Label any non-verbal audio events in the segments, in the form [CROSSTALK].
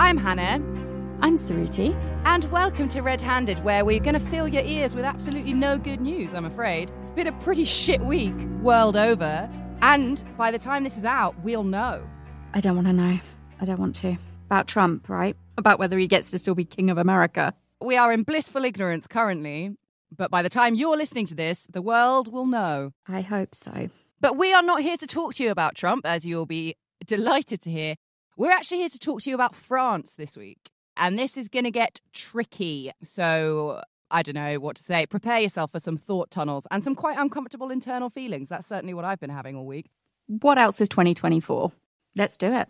I'm Hannah. I'm Suruthi. And welcome to Red Handed, where we're going to fill your ears with absolutely no good news, I'm afraid. It's been a pretty shit week, world over. And by the time this is out, we'll know. I don't want to know. I don't want to. About Trump, right? About whether he gets to still be King of America. We are in blissful ignorance currently, but by the time you're listening to this, the world will know. I hope so. But we are not here to talk to you about Trump, as you'll be delighted to hear. We're actually here to talk to you about France this week. And this is going to get tricky. So I don't know what to say. Prepare yourself for some thought tunnels and some quite uncomfortable internal feelings. That's certainly what I've been having all week. What else is 2024? Let's do it.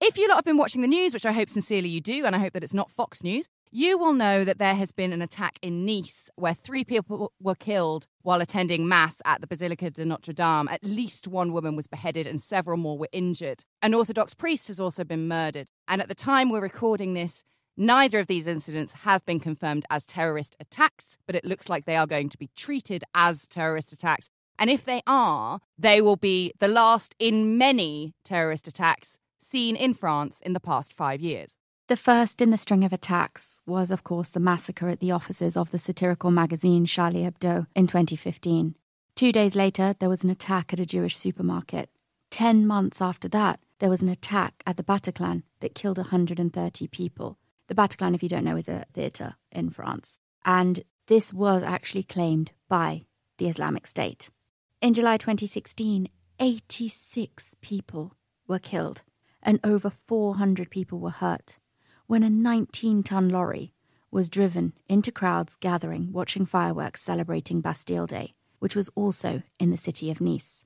If you lot have been watching the news, which I hope sincerely you do, and I hope that it's not Fox News, you will know that there has been an attack in Nice where three people were killed while attending Mass at the Basilica de Notre Dame. At least one woman was beheaded and several more were injured. An Orthodox priest has also been murdered. And at the time we're recording this, Neither of these incidents have been confirmed as terrorist attacks, but it looks like they are going to be treated as terrorist attacks. And if they are, they will be the last in many terrorist attacks seen in France in the past five years. The first in the string of attacks was, of course, the massacre at the offices of the satirical magazine Charlie Hebdo in 2015. Two days later, there was an attack at a Jewish supermarket. Ten months after that, there was an attack at the Bataclan that killed 130 people. The Bataclan, if you don't know, is a theatre in France. And this was actually claimed by the Islamic State. In July 2016, 86 people were killed and over 400 people were hurt when a 19 ton lorry was driven into crowds gathering watching fireworks celebrating Bastille Day, which was also in the city of Nice.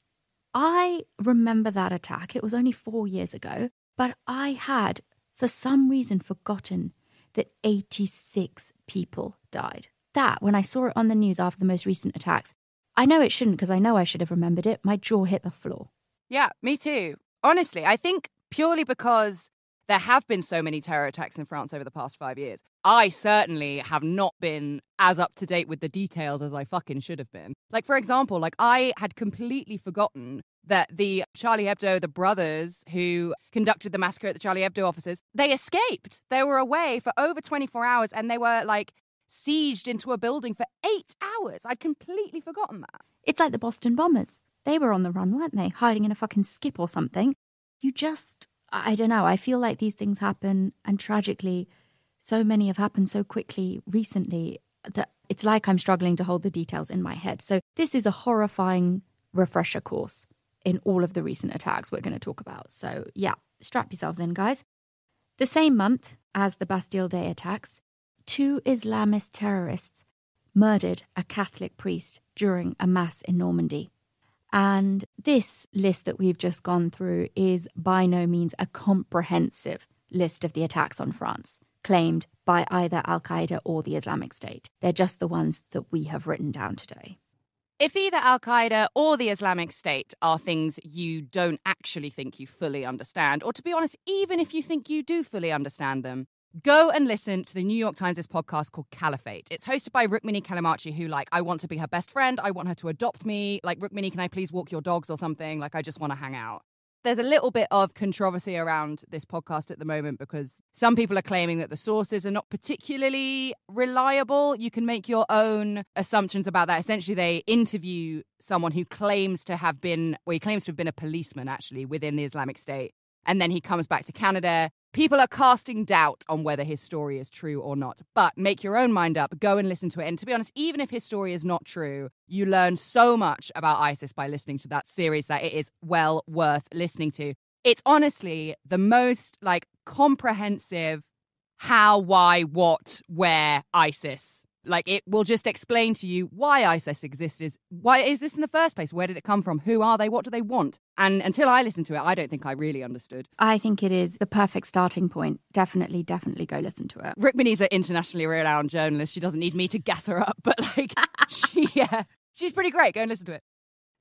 I remember that attack. It was only four years ago, but I had, for some reason, forgotten that 86 people died. That, when I saw it on the news after the most recent attacks, I know it shouldn't because I know I should have remembered it. My jaw hit the floor. Yeah, me too. Honestly, I think purely because there have been so many terror attacks in France over the past five years. I certainly have not been as up to date with the details as I fucking should have been. Like, for example, like I had completely forgotten that the Charlie Hebdo, the brothers who conducted the massacre at the Charlie Hebdo offices, they escaped. They were away for over 24 hours and they were like sieged into a building for eight hours. I'd completely forgotten that. It's like the Boston bombers. They were on the run, weren't they? Hiding in a fucking skip or something. You just I don't know. I feel like these things happen, and tragically, so many have happened so quickly recently that it's like I'm struggling to hold the details in my head. So, this is a horrifying refresher course in all of the recent attacks we're going to talk about. So, yeah, strap yourselves in, guys. The same month as the Bastille Day attacks, two Islamist terrorists murdered a Catholic priest during a mass in Normandy. And this list that we've just gone through is by no means a comprehensive list of the attacks on France claimed by either Al Qaeda or the Islamic State. They're just the ones that we have written down today. If either Al Qaeda or the Islamic State are things you don't actually think you fully understand, or to be honest, even if you think you do fully understand them, go and listen to the New York Times' podcast called Caliphate. It's hosted by Rukmini Callimachi, who, like, I want to be her best friend. I want her to adopt me. Like, Rukmini, can I please walk your dogs or something? Like, I just want to hang out. There's a little bit of controversy around this podcast at the moment because some people are claiming that the sources are not particularly reliable. You can make your own assumptions about that. Essentially, they interview someone who claims to have been, well, he claims to have been a policeman actually within the Islamic State. And then he comes back to Canada People are casting doubt on whether his story is true or not. But make your own mind up, go and listen to it. And to be honest, even if his story is not true, you learn so much about ISIS by listening to that series that it is well worth listening to. It's honestly the most like comprehensive how, why, what, where ISIS like it will just explain to you why ISIS exists. Why is this in the first place? Where did it come from? Who are they? What do they want? And until I listened to it, I don't think I really understood. I think it is the perfect starting point. Definitely, definitely go listen to it. Rukmini's an internationally renowned journalist. She doesn't need me to gas her up, but like [LAUGHS] she, yeah, she's pretty great. Go and listen to it.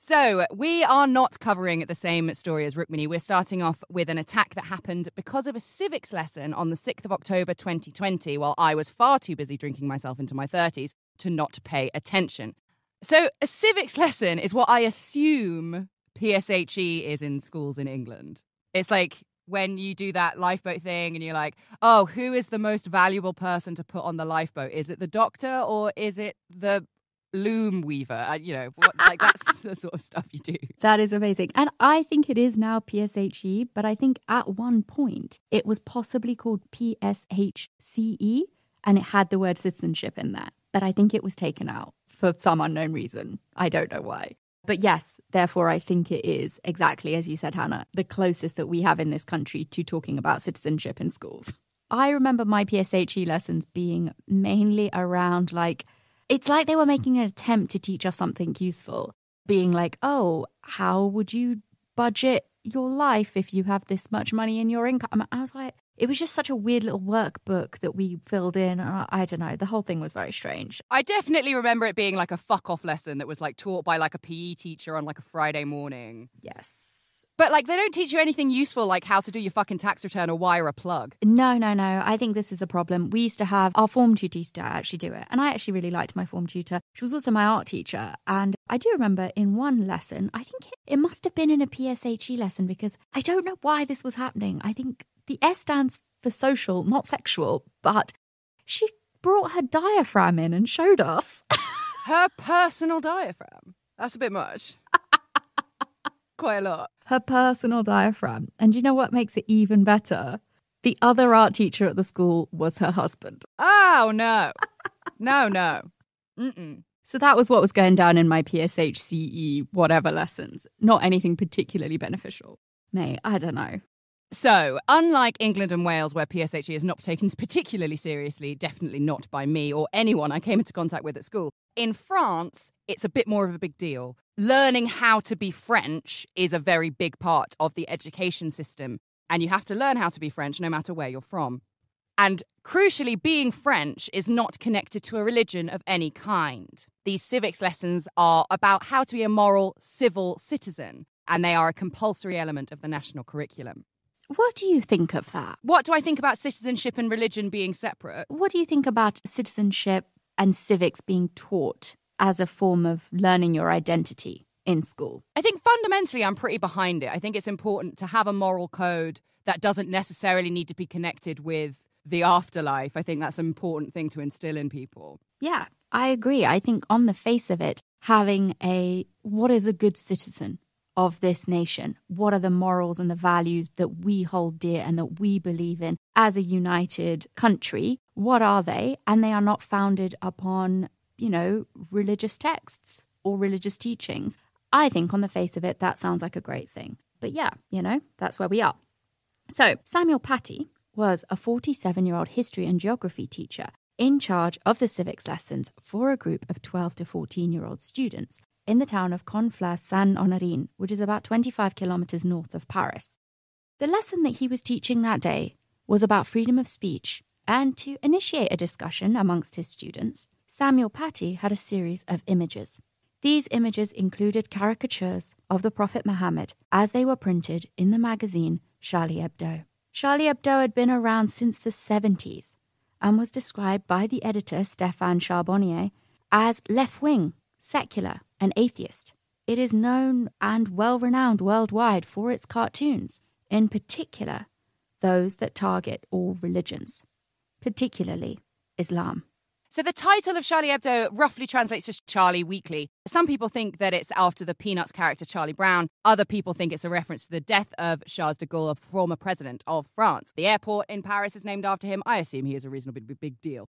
So, we are not covering the same story as Rukmini. We're starting off with an attack that happened because of a civics lesson on the 6th of October 2020, while I was far too busy drinking myself into my 30s to not pay attention. So, a civics [LAUGHS] lesson is what I assume PSHE is in schools in England. It's like when you do that lifeboat thing and you're like, oh, who is the most valuable person to put on the lifeboat? Is it the doctor or is it the loom weaver? Uh, you know, what, like that's [LAUGHS] the sort of stuff you do. That is amazing. And I think it is now PSHE, but I think at one point it was possibly called PSHCE and it had the word citizenship in there. But I think it was taken out for some unknown reason. I don't know why. But yes, therefore, I think it is exactly as you said, Hannah, the closest that we have in this country to talking about citizenship in schools. I remember my PSHE lessons being mainly around like, it's like they were making an attempt to teach us something useful, being like, oh, how would you budget your life if you have this much money in your income? I was like, it was just such a weird little workbook that we filled in. I, I don't know. The whole thing was very strange. I definitely remember it being like a fuck off lesson that was like taught by like a PE teacher on like a Friday morning. Yes. But like they don't teach you anything useful like how to do your fucking tax return or wire a plug. No, no, no. I think this is the problem. We used to have our form tutor used to actually do it. And I actually really liked my form tutor. She was also my art teacher. And I do remember in one lesson, I think it, it must have been in a PSHE lesson because I don't know why this was happening. I think the S stands for social, not sexual, but she brought her diaphragm in and showed us. [LAUGHS] her personal diaphragm. That's a bit much. Quite a lot. Her personal diaphragm. And you know what makes it even better? The other art teacher at the school was her husband. Oh, no. no, no. Mm-mm. So that was what was going down in my PSHCE whatever lessons. Not anything particularly beneficial. May, I don't know. So, unlike England and Wales, where PSHE is not taken particularly seriously, definitely not by me or anyone I came into contact with at school, in France, it's a bit more of a big deal. Learning how to be French is a very big part of the education system, and you have to learn how to be French no matter where you're from. And crucially, being French is not connected to a religion of any kind. These civics lessons are about how to be a moral, civil citizen, and they are a compulsory element of the national curriculum. What do you think of that? What do I think about citizenship and religion being separate? What do you think about citizenship and civics being taught as a form of learning your identity in school? I think fundamentally I'm pretty behind it. I think it's important to have a moral code that doesn't necessarily need to be connected with the afterlife. I think that's an important thing to instill in people. Yeah, I agree. I think on the face of it, having a what is a good citizen of this nation? What are the morals and the values that we hold dear and that we believe in as a united country? What are they? And they are not founded upon, you know, religious texts or religious teachings. I think on the face of it, that sounds like a great thing. But yeah, you know, that's where we are. So, Samuel Paty was a 47 year old history and geography teacher in charge of the civics lessons for a group of 12 to 14 year old students in the town of Conflans-Sainte-Honorine, which is about 25 kilometers north of Paris. The lesson that he was teaching that day was about freedom of speech, and to initiate a discussion amongst his students, Samuel Paty had a series of images. These images included caricatures of the Prophet Muhammad as they were printed in the magazine Charlie Hebdo. Charlie Hebdo had been around since the 70s and was described by the editor Stéphane Charbonnier as left wing, secular, an atheist. It is known and well renowned worldwide for its cartoons, in particular, those that target all religions, particularly Islam. So the title of Charlie Hebdo roughly translates to Charlie Weekly. Some people think that it's after the Peanuts character Charlie Brown. Other people think it's a reference to the death of Charles de Gaulle, a former president of France. The airport in Paris is named after him. I assume he is a reasonably big deal.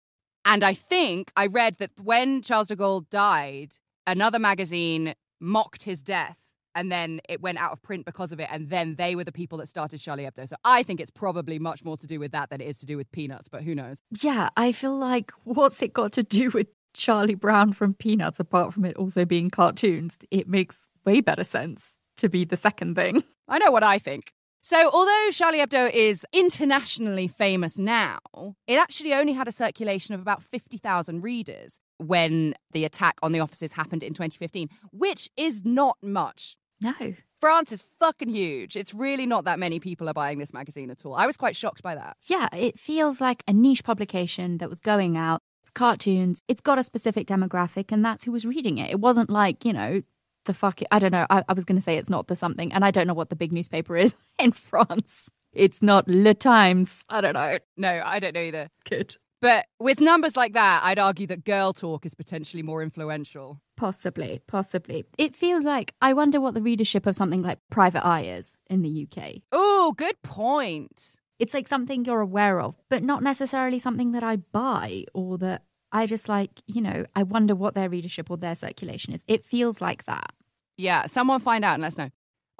And I think I read that when Charles de Gaulle died, another magazine mocked his death and then it went out of print because of it and then they were the people that started Charlie Hebdo. So I think it's probably much more to do with that than it is to do with Peanuts, but who knows. Yeah, I feel like what's it got to do with Charlie Brown from Peanuts apart from it also being cartoons? It makes way better sense to be the second thing. I know what I think. So, although Charlie Hebdo is internationally famous now, it actually only had a circulation of about 50,000 readers when the attack on the offices happened in 2015, which is not much. No. France is fucking huge. It's really not that many people are buying this magazine at all. I was quite shocked by that. Yeah, it feels like a niche publication that was going out. It's cartoons. It's got a specific demographic, and that's who was reading it. It wasn't like, you know, the fuck. I don't know. I, I was going to say it's not the something, and I don't know what the big newspaper is [LAUGHS] in France. It's not Le Times. I don't know. No, I don't know either. Good. But with numbers like that, I'd argue that girl talk is potentially more influential. Possibly, possibly. It feels like I wonder what the readership of something like Private Eye is in the UK. Oh, good point. It's like something you're aware of, but not necessarily something that I buy or that I just like, you know, I wonder what their readership or their circulation is. It feels like that. Yeah, someone find out and let us know.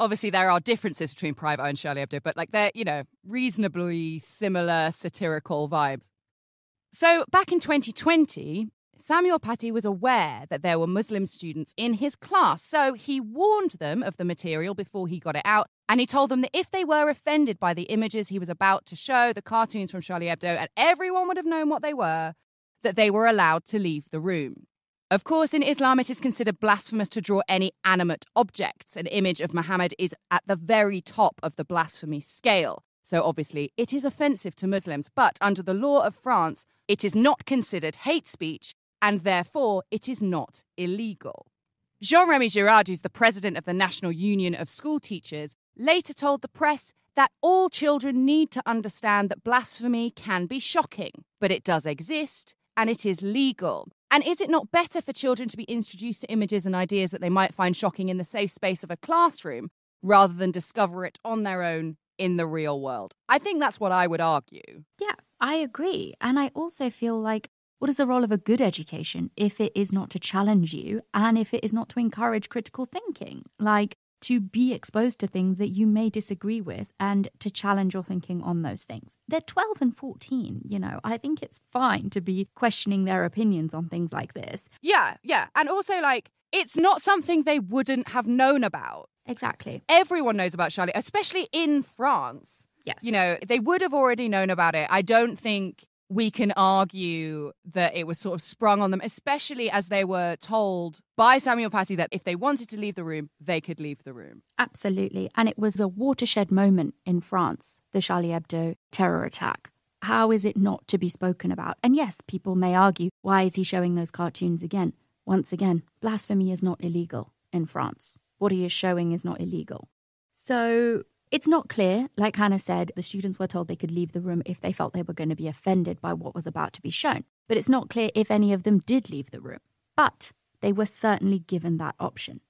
Obviously, there are differences between Private Eye and Charlie Hebdo, but like they're, you know, reasonably similar satirical vibes. So back in 2020, Samuel Paty was aware that there were Muslim students in his class, so he warned them of the material before he got it out, and he told them that if they were offended by the images he was about to show, the cartoons from Charlie Hebdo, and everyone would have known what they were, that they were allowed to leave the room. Of course, in Islam, it is considered blasphemous to draw any animate objects. An image of Muhammad is at the very top of the blasphemy scale. So obviously, it is offensive to Muslims, but under the law of France, it is not considered hate speech, and therefore it is not illegal. Jean Remy Girard, who's the president of the National Union of School Teachers, later told the press that all children need to understand that blasphemy can be shocking, but it does exist and it is legal. And is it not better for children to be introduced to images and ideas that they might find shocking in the safe space of a classroom rather than discover it on their own in the real world. I think that's what I would argue. Yeah, I agree. And I also feel like what is the role of a good education if it is not to challenge you and if it is not to encourage critical thinking? Like to be exposed to things that you may disagree with and to challenge your thinking on those things. They're 12 and 14, you know. I think it's fine to be questioning their opinions on things like this. Yeah, yeah. And also, like, it's not something they wouldn't have known about. Exactly. Everyone knows about Charlie, especially in France. Yes. You know, they would have already known about it. I don't think we can argue that it was sort of sprung on them, especially as they were told by Samuel Paty that if they wanted to leave the room, they could leave the room. Absolutely. And it was a watershed moment in France, the Charlie Hebdo terror attack. How is it not to be spoken about? And yes, people may argue, why is he showing those cartoons again? Once again, blasphemy is not illegal in France what he is showing is not illegal. So it's not clear. Like Hannah said, the students were told they could leave the room if they felt they were going to be offended by what was about to be shown. But it's not clear if any of them did leave the room. But they were certainly given that option.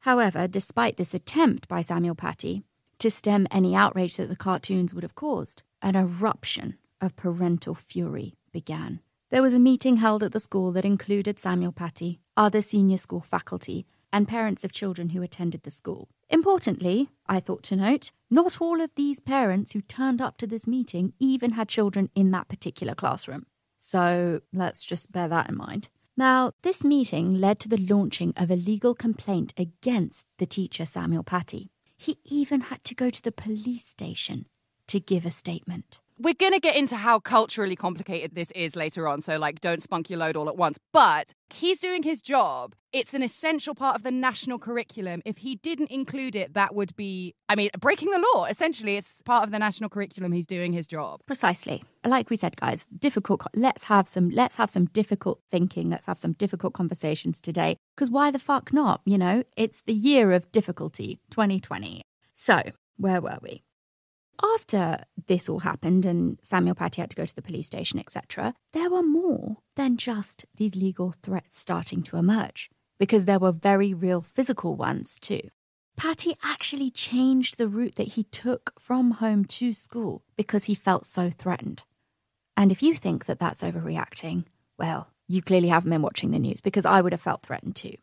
However, despite this attempt by Samuel Paty to stem any outrage that the cartoons would have caused, an eruption of parental fury began. There was a meeting held at the school that included Samuel Paty, other senior school faculty, and parents of children who attended the school. Importantly, I thought to note, not all of these parents who turned up to this meeting even had children in that particular classroom. So let's just bear that in mind. Now, this meeting led to the launching of a legal complaint against the teacher Samuel Paty. He even had to go to the police station to give a statement we're going to get into how culturally complicated this is later on. So, like, don't spunk your load all at once. But he's doing his job. It's an essential part of the national curriculum. If he didn't include it, that would be, I mean, breaking the law. Essentially, it's part of the national curriculum. He's doing his job. Precisely. Like we said, guys, difficult. Let's have some. Let's have some difficult thinking. Let's have some difficult conversations today. Because why the fuck not? You know, it's the year of difficulty, 2020. So, where were we? After this all happened and Samuel Paty had to go to the police station, etc., there were more than just these legal threats starting to emerge, because there were very real physical ones too. Paty actually changed the route that he took from home to school because he felt so threatened. And if you think that that's overreacting, well, you clearly haven't been watching the news because I would have felt threatened too.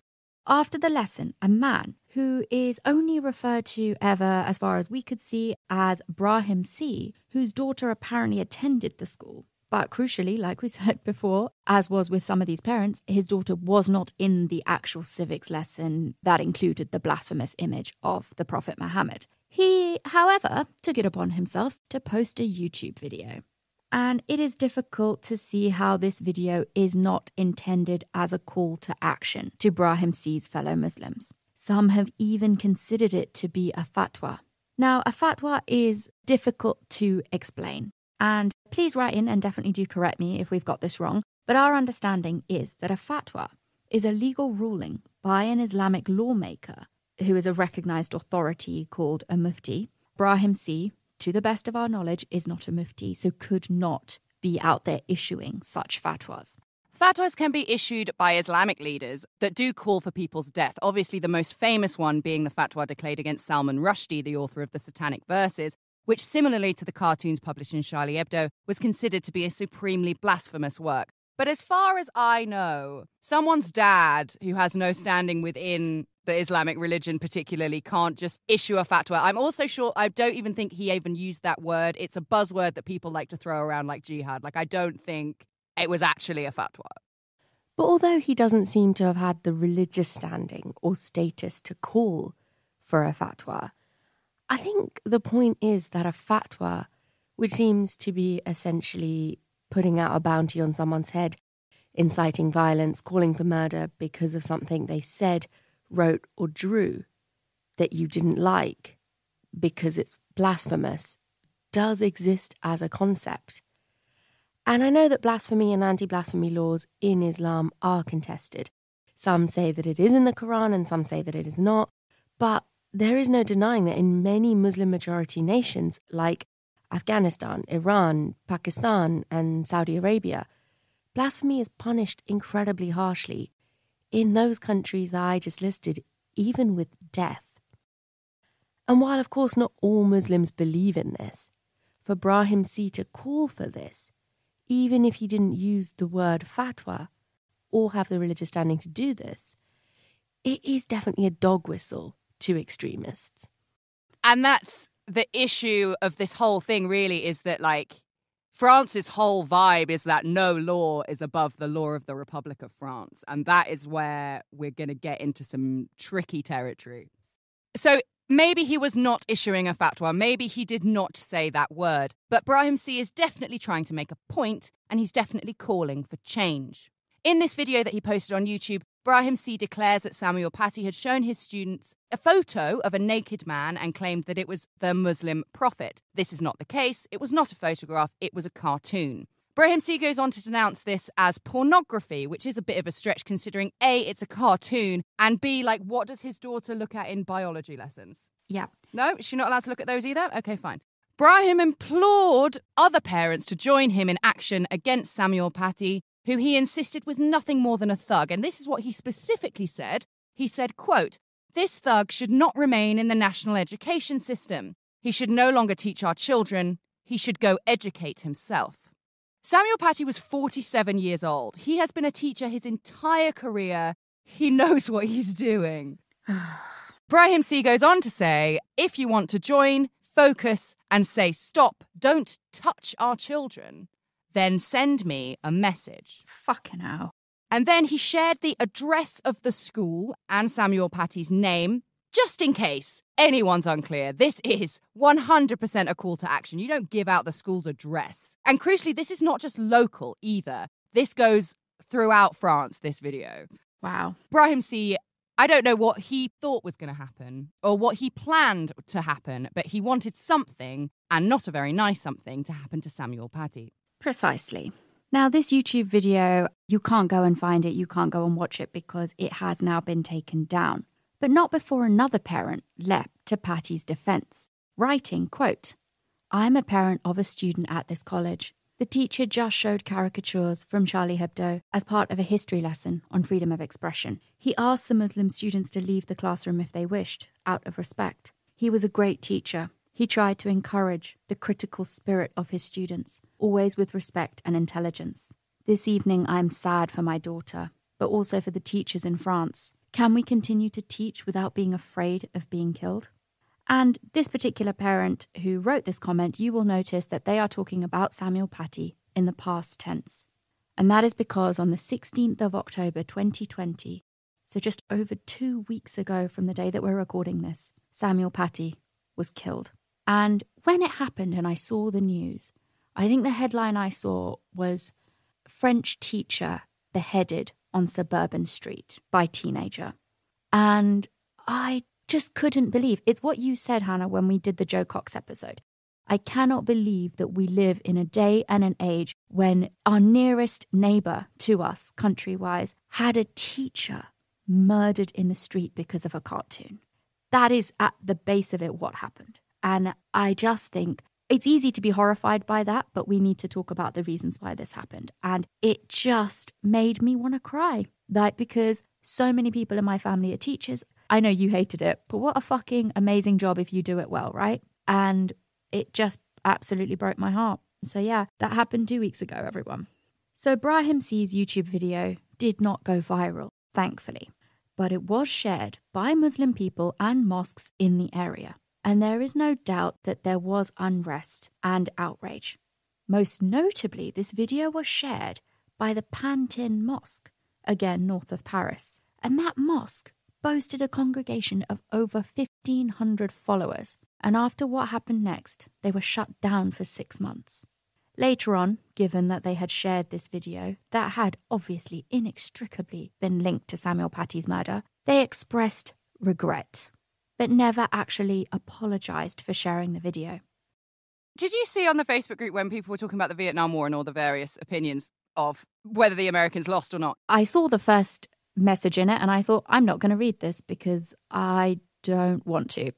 After the lesson, a man who is only referred to ever, as far as we could see, as Brahim C., whose daughter apparently attended the school. But crucially, like we [LAUGHS] said before, as was with some of these parents, his daughter was not in the actual civics lesson that included the blasphemous image of the Prophet Muhammad. He, however, took it upon himself to post a YouTube video and it is difficult to see how this video is not intended as a call to action to Brahim C's fellow Muslims. Some have even considered it to be a fatwa. Now, a fatwa is difficult to explain, and please write in and definitely do correct me if we've got this wrong, but our understanding is that a fatwa is a legal ruling by an Islamic lawmaker who is a recognized authority called a mufti, Brahim C, to the best of our knowledge, is not a mufti, so could not be out there issuing such fatwas. Fatwas can be issued by Islamic leaders that do call for people's death. Obviously, the most famous one being the fatwa declared against Salman Rushdie, the author of the Satanic Verses, which, similarly to the cartoons published in Charlie Hebdo, was considered to be a supremely blasphemous work. But as far as I know, someone's dad who has no standing within the Islamic religion, particularly, can't just issue a fatwa. I'm also sure, I don't even think he even used that word. It's a buzzword that people like to throw around like jihad. Like, I don't think it was actually a fatwa. But although he doesn't seem to have had the religious standing or status to call for a fatwa, I think the point is that a fatwa, which seems to be essentially putting out a bounty on someone's head, inciting violence, calling for murder because of something they said, wrote, or drew that you didn't like because it's blasphemous, does exist as a concept. And I know that blasphemy and anti blasphemy laws in Islam are contested. Some say that it is in the Quran and some say that it is not. But there is no denying that in many Muslim majority nations like Afghanistan, Iran, Pakistan, and Saudi Arabia, blasphemy is punished incredibly harshly. In those countries that I just listed, even with death. And while, of course, not all Muslims believe in this, for Brahim C to call for this, even if he didn't use the word fatwa or have the religious standing to do this, it is definitely a dog whistle to extremists. And that's the issue of this whole thing really is that like France's whole vibe is that no law is above the law of the Republic of France. And that is where we're going to get into some tricky territory. So maybe he was not issuing a fatwa. Maybe he did not say that word. But Brahim C is definitely trying to make a point and he's definitely calling for change. In this video that he posted on YouTube, Brahim C declares that Samuel Paty had shown his students a photo of a naked man and claimed that it was the Muslim prophet. This is not the case. It was not a photograph, it was a cartoon. Brahim C goes on to denounce this as pornography, which is a bit of a stretch considering A, it's a cartoon, and B, like, what does his daughter look at in biology lessons? Yeah. No, is she not allowed to look at those either? Okay, fine. Brahim implored other parents to join him in action against Samuel Paty, who he insisted was nothing more than a thug. And this is what he specifically said. He said, quote, this thug should not remain in the national education system. He should no longer teach our children. He should go educate himself. Samuel Paty was 47 years old. He has been a teacher his entire career. He knows what he's doing. [SIGHS] Brahim C goes on to say if you want to join, focus, and say stop, don't touch our children, then send me a message. Fucking hell. And then he shared the address of the school and Samuel Paty's name, just in case anyone's unclear. This is 100% a call to action. You don't give out the school's address. And crucially, this is not just local either. This goes throughout France, this video. Wow. Brahim C I don't know what he thought was going to happen or what he planned to happen, but he wanted something, and not a very nice something, to happen to Samuel Paty. Precisely. Now, this YouTube video, you can't go and find it, you can't go and watch it because it has now been taken down. But not before another parent leapt to Paty's defense, writing, quote, I'm a parent of a student at this college. The teacher just showed caricatures from Charlie Hebdo as part of a history lesson on freedom of expression. He asked the Muslim students to leave the classroom if they wished, out of respect. He was a great teacher. He tried to encourage the critical spirit of his students, always with respect and intelligence. This evening, I am sad for my daughter, but also for the teachers in France. Can we continue to teach without being afraid of being killed? And this particular parent who wrote this comment, you will notice that they are talking about Samuel Paty in the past tense. And that is because on the 16th of October 2020, so just over two weeks ago from the day that we're recording this, Samuel Paty was killed. And when it happened and I saw the news, I think the headline I saw was French teacher beheaded on suburban street by teenager. And I just couldn't believe. It's what you said, Hannah, when we did the Jo Cox episode. I cannot believe that we live in a day and an age when our nearest neighbor to us, country wise, had a teacher murdered in the street because of a cartoon. That is at the base of it what happened. And I just think It's easy to be horrified by that, but we need to talk about the reasons why this happened. And it just made me want to cry. Like, because so many people in my family are teachers. I know you hated it, but what a fucking amazing job if you do it well, right? And it just absolutely broke my heart. So, yeah, that happened two weeks ago, everyone. So, Brahim C's YouTube video did not go viral, thankfully, but it was shared by Muslim people and mosques in the area and there is no doubt that there was unrest and outrage. Most notably, this video was shared by the Pantin Mosque, again north of Paris, and that mosque boasted a congregation of over 1,500 followers, and after what happened next, they were shut down for six months. Later on, given that they had shared this video that had obviously inextricably been linked to Samuel Paty's murder, they expressed regret but never actually apologized for sharing the video. Did you see on the Facebook group when people were talking about the Vietnam War and all the various opinions of whether the Americans lost or not? I saw the first message in it and I thought, I'm not going to read this because I don't want to.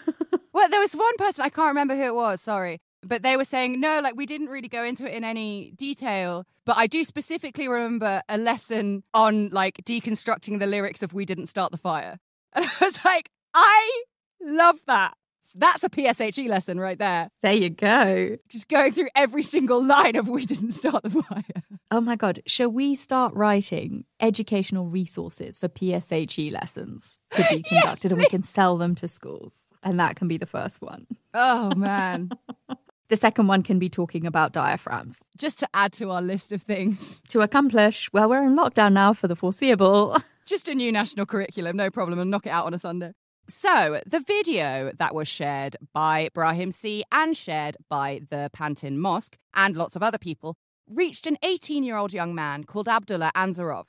[LAUGHS] well, there was one person, I can't remember who it was, sorry, but they were saying, no, like we didn't really go into it in any detail. But I do specifically remember a lesson on like deconstructing the lyrics of We Didn't Start the Fire. [LAUGHS] And I was like, I love that. That's a PSHE lesson right there. There you go. Just going through every single line of We Didn't Start the Fire. Oh my God. Shall we start writing educational resources for PSHE lessons to be [LAUGHS] conducted yes, and we can sell them to schools? And that can be the first one. Oh, man. [LAUGHS] the second one can be talking about diaphragms. Just to add to our list of things to accomplish. Well, we're in lockdown now for the foreseeable. Just a new national curriculum, no problem, and knock it out on a Sunday. So, the video that was shared by Brahim C and shared by the Pantin Mosque and lots of other people reached an 18 year old young man called Abdullah Anzorov.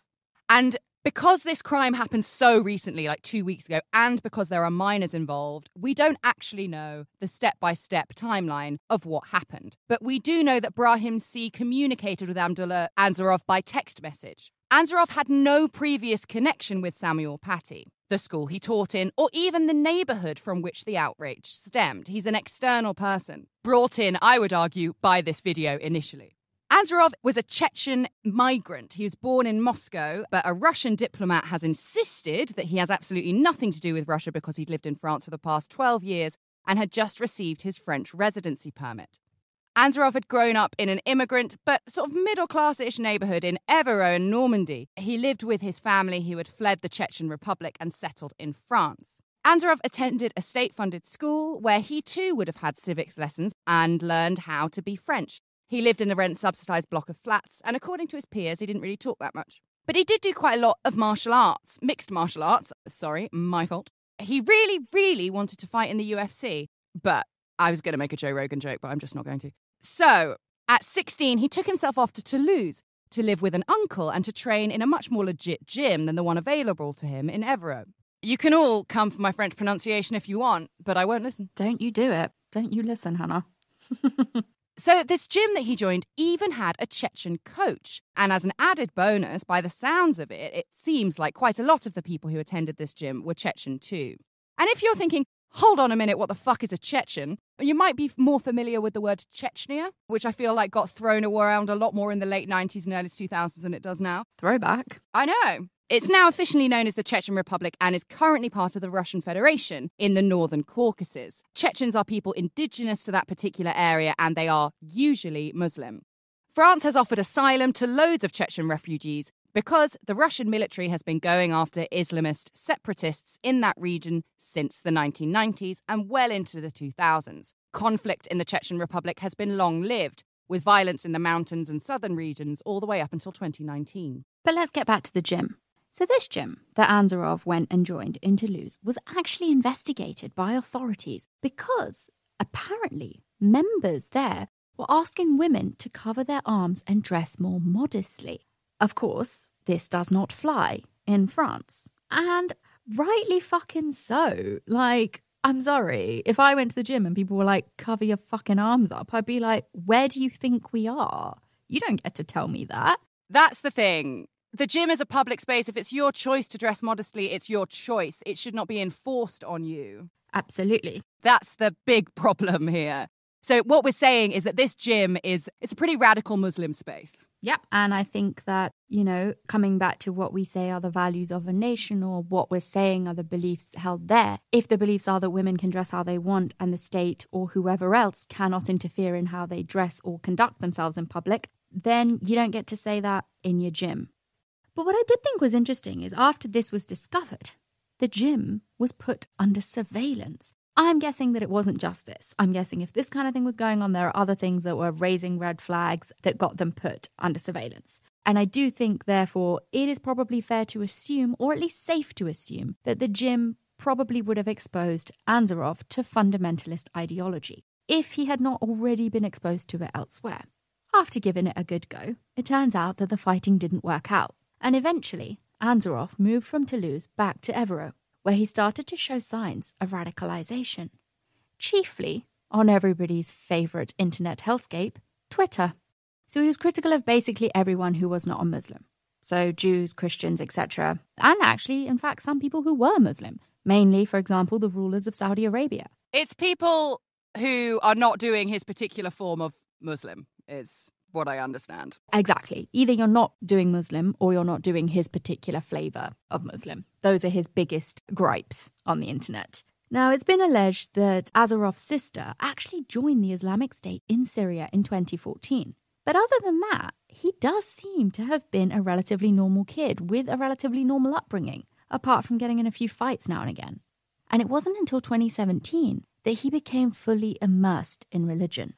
And because this crime happened so recently, like two weeks ago, and because there are minors involved, we don't actually know the step by step timeline of what happened. But we do know that Brahim C communicated with Abdullah Anzorov by text message. Anzorov had no previous connection with Samuel Paty the school he taught in, or even the neighborhood from which the outrage stemmed. He's an external person, brought in, I would argue, by this video initially. Anzorov was a Chechen migrant. He was born in Moscow, but a Russian diplomat has insisted that he has absolutely nothing to do with Russia because he'd lived in France for the past 12 years and had just received his French residency permit. Anzorov had grown up in an immigrant but sort of middle class ish neighborhood in Evreux in Normandy. He lived with his family who had fled the Chechen Republic and settled in France. Anzorov attended a state funded school where he too would have had civics lessons and learned how to be French. He lived in a rent subsidized block of flats, and according to his peers, he didn't really talk that much. But he did do quite a lot of martial arts, mixed martial arts. Sorry, my fault. He really, really wanted to fight in the UFC, but I was going to make a Joe Rogan joke, but I'm just not going to. So, at 16, he took himself off to Toulouse to live with an uncle and to train in a much more legit gym than the one available to him in Evreux. You can all come for my French pronunciation if you want, but I won't listen. Don't you do it. Don't you listen, Hannah. [LAUGHS] so, this gym that he joined even had a Chechen coach. And as an added bonus, by the sounds of it, it seems like quite a lot of the people who attended this gym were Chechen too. And if you're thinking, hold on a minute, what the fuck is a Chechen? You might be more familiar with the word Chechnya, which I feel like got thrown around a lot more in the late 90s and early 2000s than it does now. Throwback. I know. It's now officially known as the Chechen Republic and is currently part of the Russian Federation in the Northern Caucasus. Chechens are people indigenous to that particular area and they are usually Muslim. France has offered asylum to loads of Chechen refugees, because the Russian military has been going after Islamist separatists in that region since the 1990s and well into the 2000s. Conflict in the Chechen Republic has been long lived, with violence in the mountains and southern regions all the way up until 2019. But let's get back to the gym. So, this gym that Anzorov went and joined in Toulouse was actually investigated by authorities because apparently members there were asking women to cover their arms and dress more modestly. Of course, this does not fly in France. And rightly fucking so. Like, I'm sorry. If I went to the gym and people were like, cover your fucking arms up, I'd be like, where do you think we are? You don't get to tell me that. That's the thing. The gym is a public space. If it's your choice to dress modestly, it's your choice. It should not be enforced on you. Absolutely. That's the big [LAUGHS] problem here. So what we're saying is that this gym is it's a pretty radical Muslim space. Yep. And I think that, you know, coming back to what we say are the values of a nation or what we're saying are the beliefs held there, if the beliefs are that women can dress how they want and the state or whoever else cannot interfere in how they dress or conduct themselves in public, then you don't get to say that in your gym. But what I did think was interesting is after this was discovered, the gym was put under surveillance. I'm guessing that it wasn't just this. I'm guessing if this kind of thing was going on, there are other things that were raising red flags that got them put under surveillance. And I do think, therefore, it is probably fair to assume, or at least safe to assume, that the gym probably would have exposed Anzorov to fundamentalist ideology if he had not already been exposed to it elsewhere. After giving it a good go, it turns out that the fighting didn't work out, and eventually, Anzorov moved from Toulouse back to Evreux, where he started to show signs of radicalization, chiefly on everybody's favorite internet hellscape, Twitter. So he was critical of basically everyone who was not a Muslim. So Jews, Christians, etc. And actually, in fact, some people who were Muslim, mainly, for example, the rulers of Saudi Arabia. It's people who are not doing his particular form of Muslim, is what I understand. Exactly. Either you're not doing Muslim or you're not doing his particular flavor of Muslim. Those are his biggest gripes on the internet. Now, it's been alleged that Anzorov's sister actually joined the Islamic State in Syria in 2014. But other than that, he does seem to have been a relatively normal kid with a relatively normal upbringing, apart from getting in a few fights now and again. And it wasn't until 2017 that he became fully immersed in religion.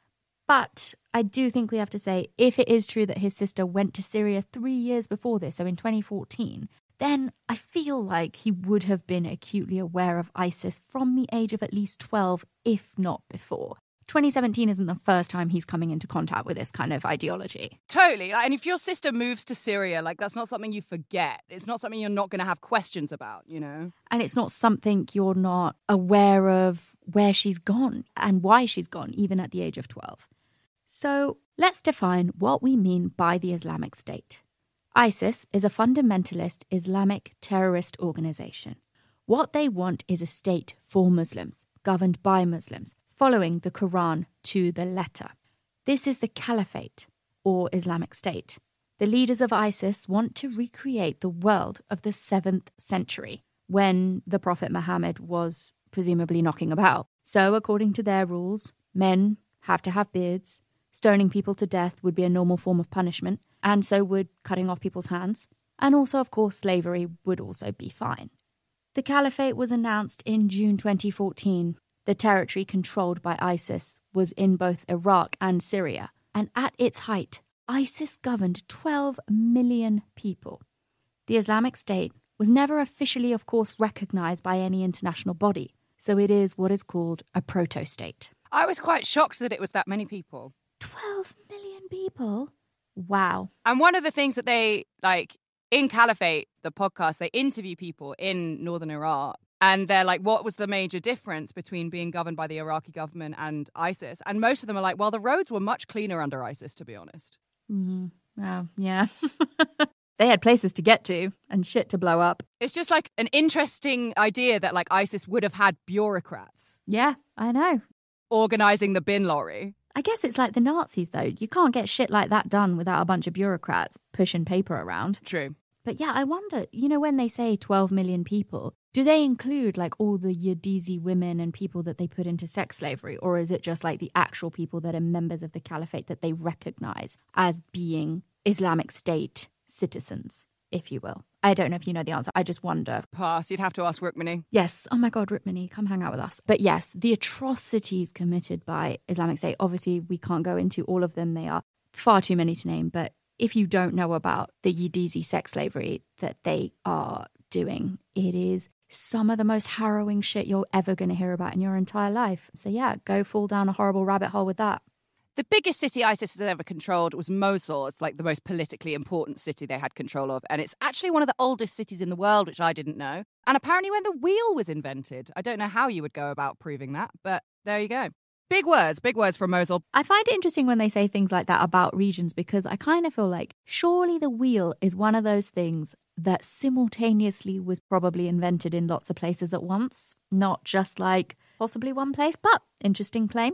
But I do think we have to say if it is true that his sister went to Syria three years before this, so in 2014, then I feel like he would have been acutely aware of ISIS from the age of at least 12, if not before. 2017 isn't the first time he's coming into contact with this kind of ideology. Totally. And if your sister moves to Syria, like that's not something you forget. It's not something you're not going to have questions about, you know? And it's not something you're not aware of where she's gone and why she's gone, even at the age of 12. So let's define what we mean by the Islamic State. ISIS is a fundamentalist Islamic terrorist organization. What they want is a state for Muslims, governed by Muslims, following the Quran to the letter. This is the Caliphate, or Islamic State. The leaders of ISIS want to recreate the world of the 7th century, when the Prophet Muhammad was presumably knocking about. So, according to their rules, men have to have beards, Stoning people to death would be a normal form of punishment, and so would cutting off people's hands. And also, of course, slavery would also be fine. The caliphate was announced in June 2014. The territory controlled by ISIS was in both Iraq and Syria, and at its height, ISIS governed 12 million people. The Islamic State was never officially, of course, recognized by any international body, so it is what is called a proto state. I was quite shocked that it was that many people. 12 million people. Wow. And one of the things that they like in Caliphate, the podcast, they interview people in northern Iraq and they're like, what was the major difference between being governed by the Iraqi government and ISIS? And most of them are like, well, the roads were much cleaner under ISIS, to be honest. Mm-hmm. Wow. Yeah. [LAUGHS] they had places to get to and shit to blow up. It's just like an interesting idea that like ISIS would have had bureaucrats. Yeah, I know. Organizing the bin lorry. I guess it's like the Nazis, though. You can't get shit like that done without a bunch of bureaucrats pushing paper around. True. But yeah, I wonder, you know, when they say 12 million people, do they include like all the Yazidi women and people that they put into sex slavery? Or is it just like the actual people that are members of the caliphate that they recognize as being Islamic State citizens? If you will. I don't know if you know the answer. I just wonder. Pass. You'd have to ask Rukmini. Yes. Oh my God, Rukmini, come hang out with us. But yes, the atrocities committed by Islamic State, obviously, we can't go into all of them. They are far too many to name. But if you don't know about the Yazidi sex slavery that they are doing, it is some of the most harrowing shit you're ever going to hear about in your entire life. So yeah, go fall down a horrible rabbit hole with that. The biggest city ISIS has ever controlled was Mosul. It's like the most politically important city they had control of. And it's actually one of the oldest cities in the world, which I didn't know. And apparently, when the wheel was invented, I don't know how you would go about proving that, but there you go. Big words, big words from Mosul. I find it interesting when they say things like that about regions because I kind of feel like surely the wheel is one of those things that simultaneously was probably invented in lots of places at once, not just like possibly one place, but interesting claim.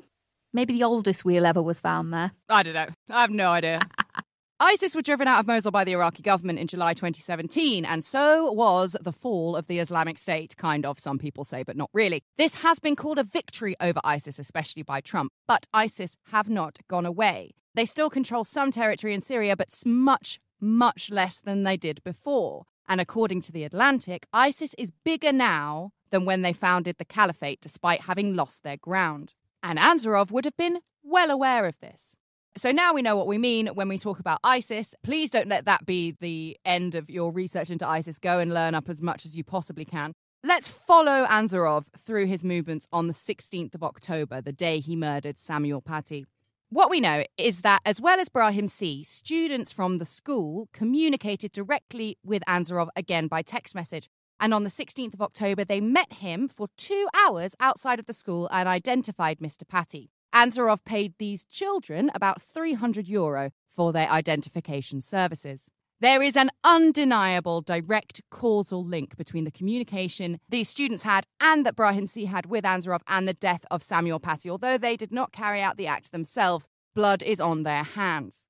Maybe the oldest wheel ever was found there. I don't know. I have no idea. [LAUGHS] ISIS were driven out of Mosul by the Iraqi government in July 2017, and so was the fall of the Islamic State, kind of, some people say, but not really. This has been called a victory over ISIS, especially by Trump, but ISIS have not gone away. They still control some territory in Syria, but much, much less than they did before. And according to The Atlantic, ISIS is bigger now than when they founded the caliphate, despite having lost their ground. And Anzorov would have been well aware of this. So now we know what we mean when we talk about ISIS. Please don't let that be the end of your research into ISIS. Go and learn up as much as you possibly can. Let's follow Anzorov through his movements on the 16th of October, the day he murdered Samuel Paty. What we know is that, as well as Brahim C, students from the school communicated directly with Anzorov again by text message. And on the 16th of October, they met him for two hours outside of the school and identified Mr. Paty. Anzorov paid these children about 300 euro for their identification services. There is an undeniable direct causal link between the communication these students had and that Brahim C had with Anzorov and the death of Samuel Paty. Although they did not carry out the act themselves, blood is on their hands.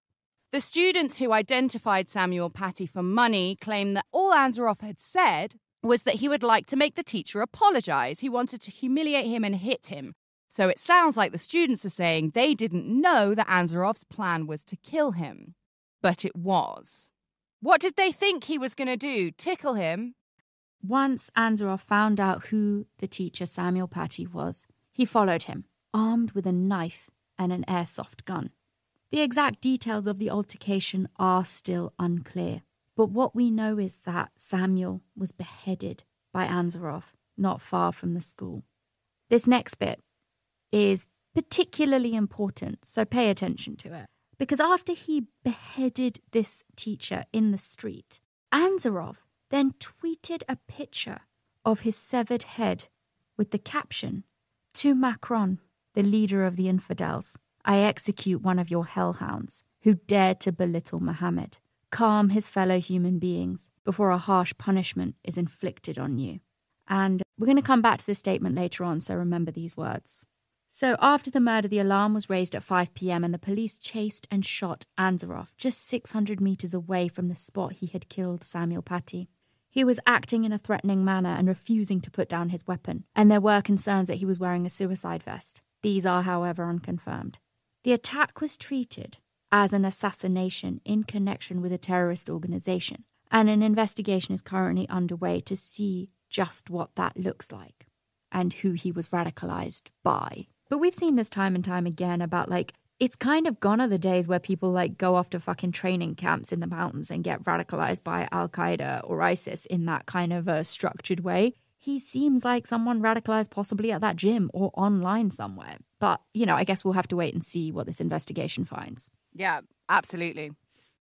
The students who identified Samuel Paty for money claim that all Anzorov had said was that he would like to make the teacher apologize. He wanted to humiliate him and hit him. So it sounds like the students are saying they didn't know that Anzorov's plan was to kill him. But it was. What did they think he was going to do? Tickle him? Once Anzorov found out who the teacher Samuel Paty was, he followed him, armed with a knife and an airsoft gun. The exact details of the altercation are still unclear, but what we know is that Samuel was beheaded by Anzorov not far from the school. This next bit is particularly important, so pay attention to it. Because after he beheaded this teacher in the street, Anzorov then tweeted a picture of his severed head with the caption To Macron, the leader of the infidels, I execute one of your hellhounds who dared to belittle Mohammed. Calm his fellow human beings before a harsh punishment is inflicted on you. And we're going to come back to this statement later on, so remember these words. So, after the murder, the alarm was raised at 5 pm and the police chased and shot Anzorov just 600 metres away from the spot he had killed Samuel Paty. He was acting in a threatening manner and refusing to put down his weapon, and there were concerns that he was wearing a suicide vest. These are, however, unconfirmed. The attack was treated as an assassination in connection with a terrorist organization, and an investigation is currently underway to see just what that looks like and who he was radicalized by. But we've seen this time and time again about like it's kind of gone are the days where people like go off to fucking training camps in the mountains and get radicalized by Al Qaeda or ISIS in that kind of a structured way. He seems like someone radicalized possibly at that gym or online somewhere. But, you know, I guess we'll have to wait and see what this investigation finds. Yeah, absolutely.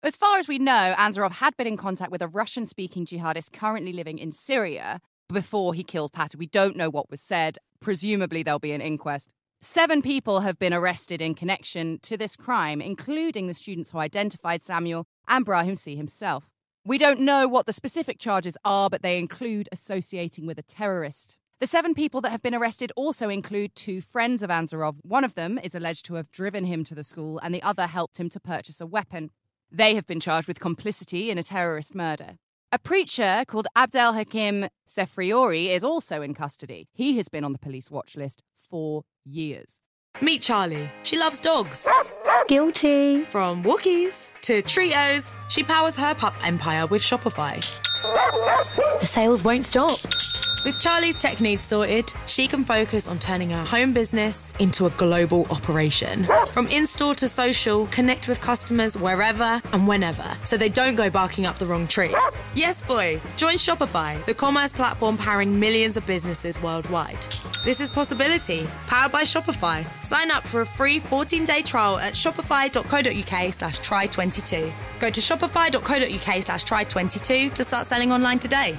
As far as we know, Anzorov had been in contact with a Russian speaking jihadist currently living in Syria before he killed Paty. We don't know what was said. Presumably, there'll be an inquest. Seven people have been arrested in connection to this crime, including the students who identified Samuel and Brahim C himself. We don't know what the specific charges are, but they include associating with a terrorist. The seven people that have been arrested also include two friends of Anzorov. One of them is alleged to have driven him to the school, and the other helped him to purchase a weapon. They have been charged with complicity in a terrorist murder. A preacher called Abdel Hakim Sefrioui is also in custody. He has been on the police watch list for years. Meet Charlie. She loves dogs. Guilty. From Wookiees to Treatos, she powers her pup empire with Shopify. The sales won't stop. With Charlie's tech needs sorted, she can focus on turning her home business into a global operation. From in store to social, connect with customers wherever and whenever so they don't go barking up the wrong tree. Yes, boy, join Shopify, the commerce platform powering millions of businesses worldwide. This is Possibility, powered by Shopify. Sign up for a free 14 day trial at shopify.co.uk slash try22. Go to shopify.co.uk slash try22 to start selling online today.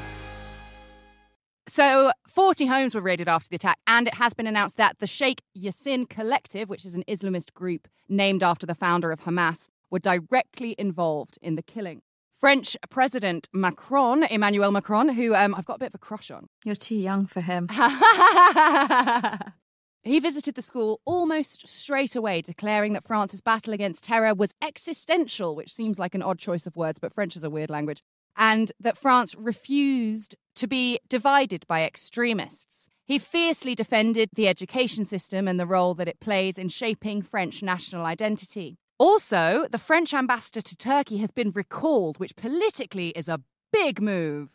So, 40 homes were raided after the attack, and it has been announced that the Sheikh Yassin Collective, which is an Islamist group named after the founder of Hamas, were directly involved in the killing. French President Macron, Emmanuel Macron, who um, I've got a bit of a crush on. You're too young for him. [LAUGHS] He visited the school almost straight away, declaring that France's battle against terror was existential, which seems like an odd choice of words, but French is a weird language, and that France refused to be divided by extremists. He fiercely defended the education system and the role that it plays in shaping French national identity. Also, the French ambassador to Turkey has been recalled, which politically is a big move.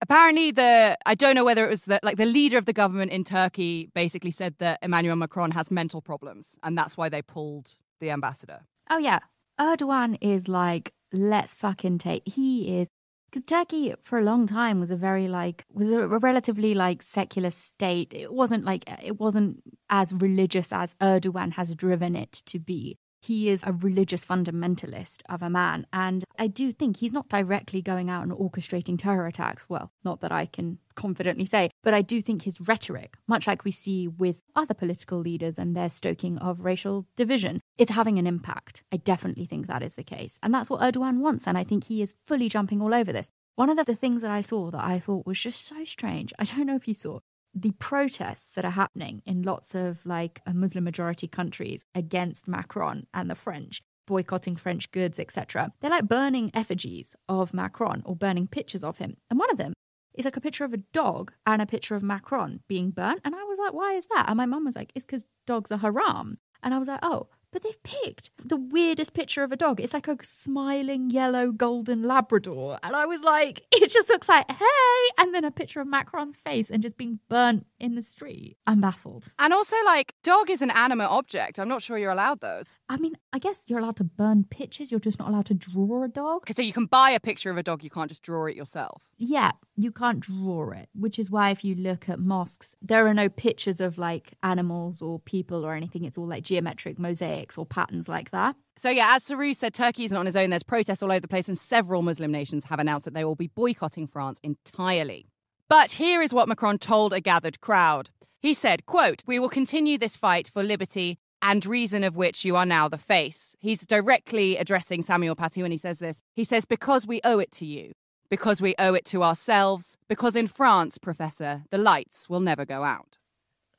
Apparently, the I don't know whether it was the like the leader of the government in Turkey basically said that Emmanuel Macron has mental problems, and that's why they pulled the ambassador. Oh yeah, Erdogan is like let's fucking take. He is because Turkey for a long time was a very like was a relatively like secular state. It wasn't like it wasn't as religious as Erdogan has driven it to be he is a religious fundamentalist of a man. And I do think he's not directly going out and orchestrating terror attacks. Well, not that I can confidently say, but I do think his rhetoric, much like we see with other political leaders and their stoking of racial division, it's having an impact. I definitely think that is the case. And that's what Erdogan wants. And I think he is fully jumping all over this. One of the things that I saw that I thought was just so strange, I don't know if you saw, the protests that are happening in lots of like uh, Muslim majority countries against Macron and the French, boycotting French goods, etc. They're like burning effigies of Macron or burning pictures of him. And one of them is like a picture of a dog and a picture of Macron being burnt. And I was like, why is that? And my mum was like, it's because dogs are haram. And I was like, oh, but they've picked the weirdest picture of a dog. It's like a smiling yellow golden Labrador. And I was like, [LAUGHS] it just looks like, hey, and then a picture of Macron's face and just being burnt in the street. I'm baffled. And also, like, dog is an animate object. I'm not sure you're allowed those. I mean, I guess you're allowed to burn pictures. You're just not allowed to draw a dog. So you can buy a picture of a dog, you can't just draw it yourself. Yeah, you can't draw it, which is why if you look at mosques, there are no pictures of like animals or people or anything. It's all like geometric mosaics or patterns like that. So, yeah, as Suru said, Turkey isn't on its own. There's protests all over the place, and several Muslim nations have announced that they will be boycotting France entirely. But here is what Macron told a gathered crowd. He said, quote, We will continue this fight for liberty and reason of which you are now the face. He's directly addressing Samuel Paty when he says this. He says, Because we owe it to you because we owe it to ourselves, because in France, Professor, the lights will never go out.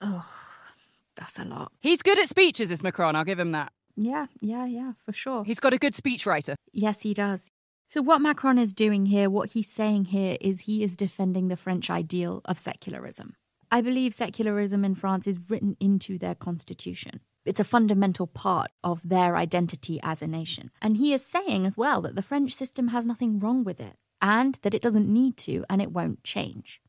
Oh, that's a lot. He's good at speeches, is Macron. I'll give him that. Yeah, yeah, yeah, for sure. He's got a good speechwriter. Yes, he does. So, what Macron is doing here, what he's saying here, is he is defending the French ideal of secularism. I believe secularism in France is written into their constitution. It's a fundamental part of their identity as a nation. And he is saying as well that the French system has nothing wrong with it and that it doesn't need to and it won't change.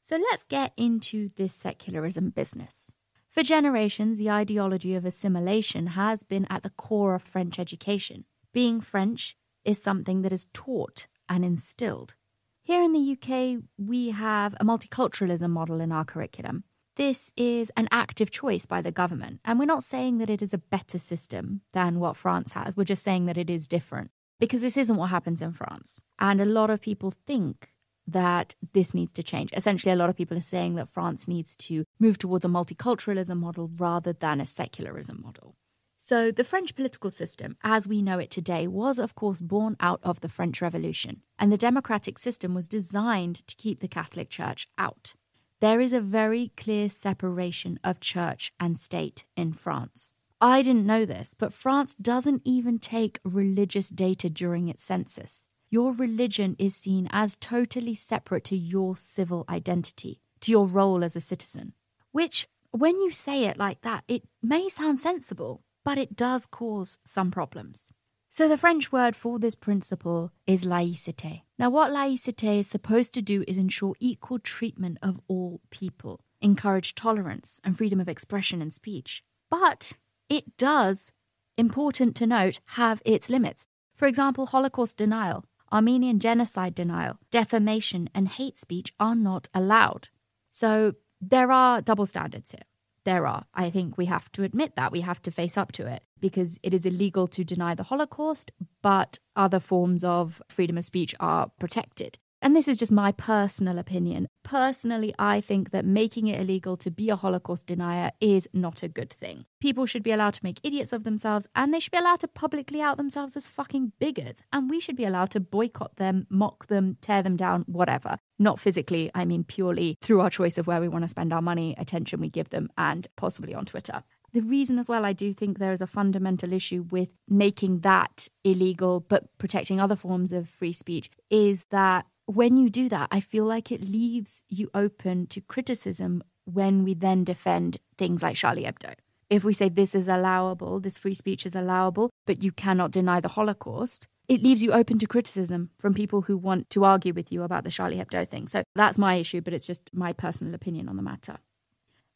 So let's get into this secularism business. For generations, the ideology of assimilation has been at the core of French education. Being French is something that is taught and instilled. Here in the UK, we have a multiculturalism model in our curriculum. This is an active choice by the government, and we're not saying that it is a better system than what France has, we're just saying that it is different because this isn't what happens in France. And a lot of people think that this needs to change. Essentially, a lot of people are saying that France needs to move towards a multiculturalism model rather than a secularism model. So, the French political system, as we know it today, was, of course, born out of the French Revolution, and the democratic system was designed to keep the Catholic Church out. There is a very clear separation of church and state in France. I didn't know this, but France doesn't even take religious data during its census. Your religion is seen as totally separate to your civil identity, to your role as a citizen. Which, when you say it like that, it may sound sensible, but it does cause some problems. So, the French word for this principle is laïcité. Now, what laïcité is supposed to do is ensure equal treatment of all people, encourage tolerance and freedom of expression and speech. But it does, important to note, have its limits. For example, Holocaust denial, Armenian genocide denial, defamation, and hate speech are not allowed. So there are double standards here. There are. I think we have to admit that. We have to face up to it because it is illegal to deny the Holocaust, but other forms of freedom of speech are protected. And this is just my personal opinion. Personally, I think that making it illegal to be a Holocaust denier is not a good thing. People should be allowed to make idiots of themselves and they should be allowed to publicly out themselves as fucking bigots. And we should be allowed to boycott them, mock them, tear them down, whatever. Not physically, I mean purely through our choice of where we want to spend our money, attention we give them, and possibly on Twitter. The reason as well, I do think there is a fundamental issue with making that illegal but protecting other forms of free speech is that when you do that, I feel like it leaves you open to criticism when we then defend things like Charlie Hebdo. If we say this is allowable, this free speech is allowable, but you cannot deny the Holocaust, it leaves you open to criticism from people who want to argue with you about the Charlie Hebdo thing. So that's my issue, but it's just my personal opinion on the matter.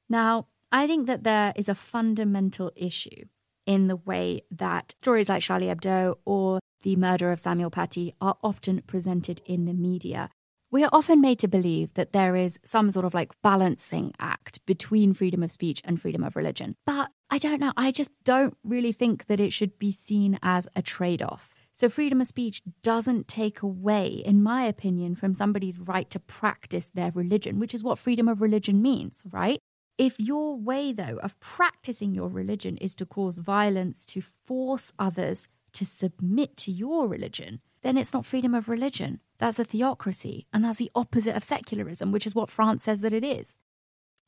Now, I think that there is a fundamental issue in the way that stories like Charlie Hebdo or the murder of Samuel Paty are often presented in the media. We are often made to believe that there is some sort of like balancing act between freedom of speech and freedom of religion. But I don't know. I just don't really think that it should be seen as a trade off. So, freedom of speech doesn't take away, in my opinion, from somebody's right to practice their religion, which is what freedom of religion means, right? If your way, though, of practicing your religion is to cause violence, to force others to submit to your religion, then it's not freedom of religion. That's a theocracy, and that's the opposite of secularism, which is what France says that it is.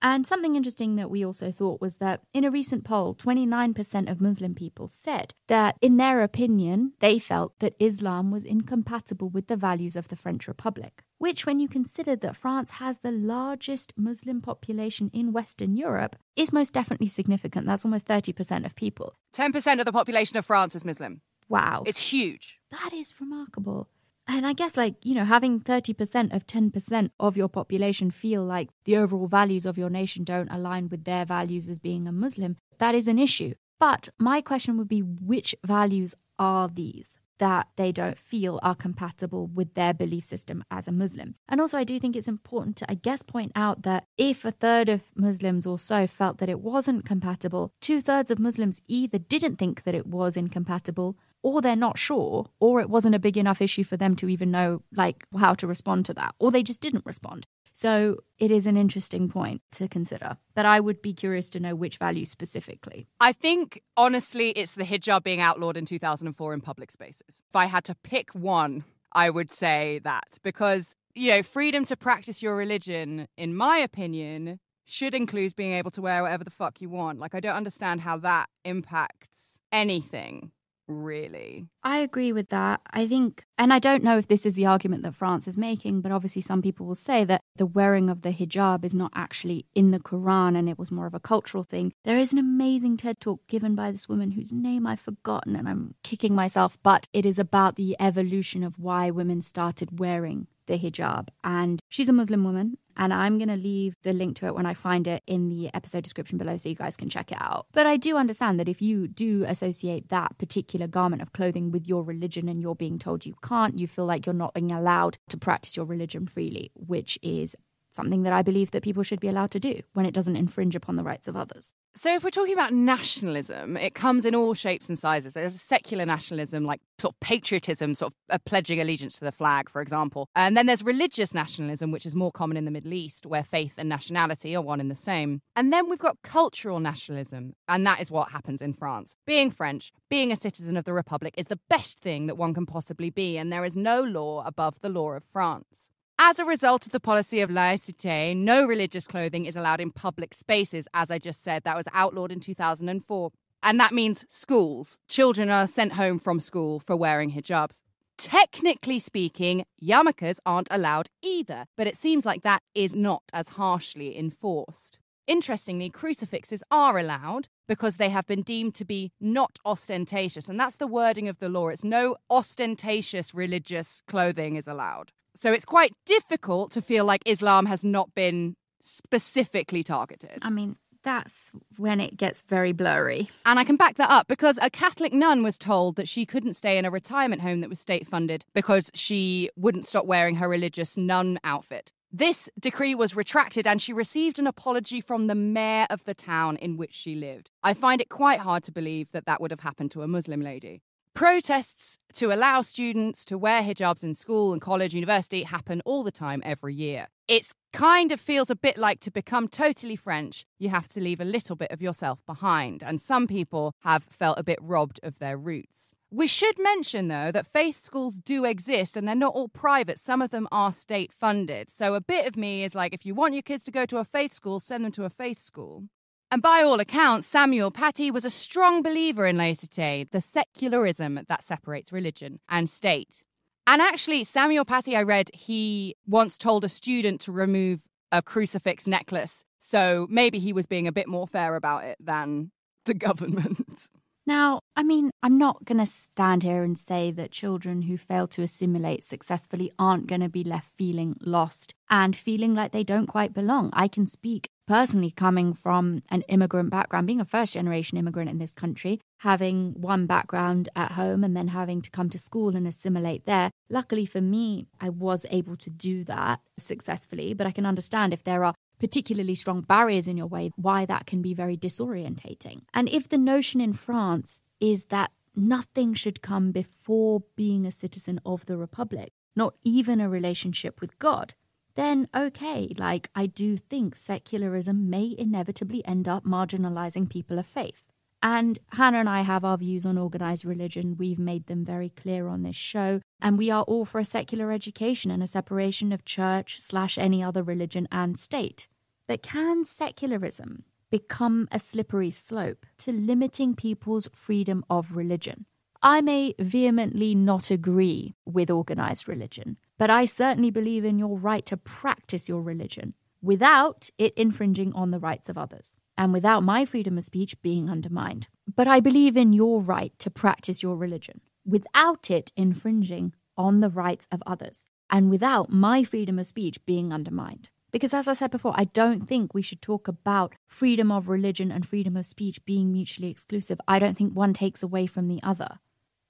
And something interesting that we also thought was that in a recent poll, 29% of Muslim people said that, in their opinion, they felt that Islam was incompatible with the values of the French Republic. Which, when you consider that France has the largest Muslim population in Western Europe, is most definitely significant. That's almost 30% of people. 10% of the population of France is Muslim. Wow. It's huge. That is remarkable. And I guess, like, you know, having 30% of 10% of your population feel like the overall values of your nation don't align with their values as being a Muslim, that is an issue. But my question would be which values are these? that they don't feel are compatible with their belief system as a Muslim. And also, I do think it's important to, I guess, point out that if a third of Muslims or so felt that it wasn't compatible, two thirds of Muslims either didn't think that it was incompatible or they're not sure, or it wasn't a big enough issue for them to even know like how to respond to that, or they just didn't respond. So it is an interesting point to consider. But I would be curious to know which value specifically. I think, honestly, it's the hijab being outlawed in 2004 in public spaces. If I had to pick one, I would say that because, you know, freedom to practice your religion, in my opinion, should include being able to wear whatever the fuck you want. Like, I don't understand how that impacts anything really. I agree with that. I think, and I don't know if this is the argument that France is making, but obviously some people will say that the wearing of the hijab is not actually in the Quran and it was more of a cultural thing. There is an amazing TED talk given by this woman whose name I've forgotten and I'm kicking myself, but it is about the evolution of why women started wearing the hijab. And she's a Muslim woman. And I'm going to leave the link to it when I find it in the episode description below so you guys can check it out. But I do understand that if you do associate that particular garment of clothing with your religion and you're being told you can't, you feel like you're not being allowed to practice your religion freely, which is something that I believe that people should be allowed to do when it doesn't infringe upon the rights of others. So, if we're talking about nationalism, it comes in all shapes and sizes. There's secular nationalism, like sort of patriotism, sort of uh, pledging allegiance to the flag, for example. And then there's religious nationalism, which is more common in the Middle East, where faith and nationality are one and the same. And then we've got cultural nationalism, and that is what happens in France. Being French, being a citizen of the Republic is the best thing that one can possibly be, and there is no law above the law of France. As a result of the policy of laïcité, no religious clothing is allowed in public spaces. As I just said, that was outlawed in 2004. And that means schools. Children are sent home from school for wearing hijabs. Technically speaking, yarmulkes aren't allowed either, but it seems like that is not as harshly enforced. Interestingly, crucifixes are allowed because they have been deemed to be not ostentatious, and that's the wording of the law. It's no ostentatious religious clothing is allowed. So it's quite difficult to feel like Islam has not been specifically targeted. I mean, that's when it gets very blurry. And I can back that up because a Catholic nun was told that she couldn't stay in a retirement home that was state funded because she wouldn't stop wearing her religious nun outfit. This decree was retracted and she received an apology from the mayor of the town in which she lived. I find it quite hard to believe that that would have happened to a Muslim lady. Protests to allow students to wear hijabs in school and college, university happen all the time every year. It's kind of feels a bit like to become totally French, you have to leave a little bit of yourself behind. And some people have felt a bit robbed of their roots. We should mention, though, that faith schools do exist and they're not all private. Some of them are state funded. So a bit of me is like, if you want your kids to go to a faith school, send them to a faith school. And by all accounts, Samuel Paty was a strong believer in laicite, the secularism that separates religion and state. And actually, Samuel Paty, I read, he once told a student to remove a crucifix necklace. So maybe he was being a bit more fair about it than the [LAUGHS] government. Now, I mean, I'm not going to stand here and say that children who fail to assimilate successfully aren't going to be left feeling lost and feeling like they don't quite belong. I can speak personally coming from an immigrant background, being a first generation immigrant in this country, having one background at home and then having to come to school and assimilate there. Luckily for me, I was able to do that successfully, but I can understand if there are particularly strong barriers in your way, why that can be very disorientating. And if the notion in France is that nothing should come before being a citizen of the Republic, not even a relationship with God, then okay, like I do think secularism may inevitably end up marginalizing people of faith. And Hannah and I have our views on organized religion. We've made them very clear on this show. And we are all for a secular education and a separation of church slash any other religion and state. But can secularism become a slippery slope to limiting people's freedom of religion? I may vehemently not agree with organized religion, but I certainly believe in your right to practice your religion without it infringing on the rights of others and without my freedom of speech being undermined. But I believe in your right to practice your religion without it infringing on the rights of others and without my freedom of speech being undermined. Because, as I said before, I don't think we should talk about freedom of religion and freedom of speech being mutually exclusive. I don't think one takes away from the other.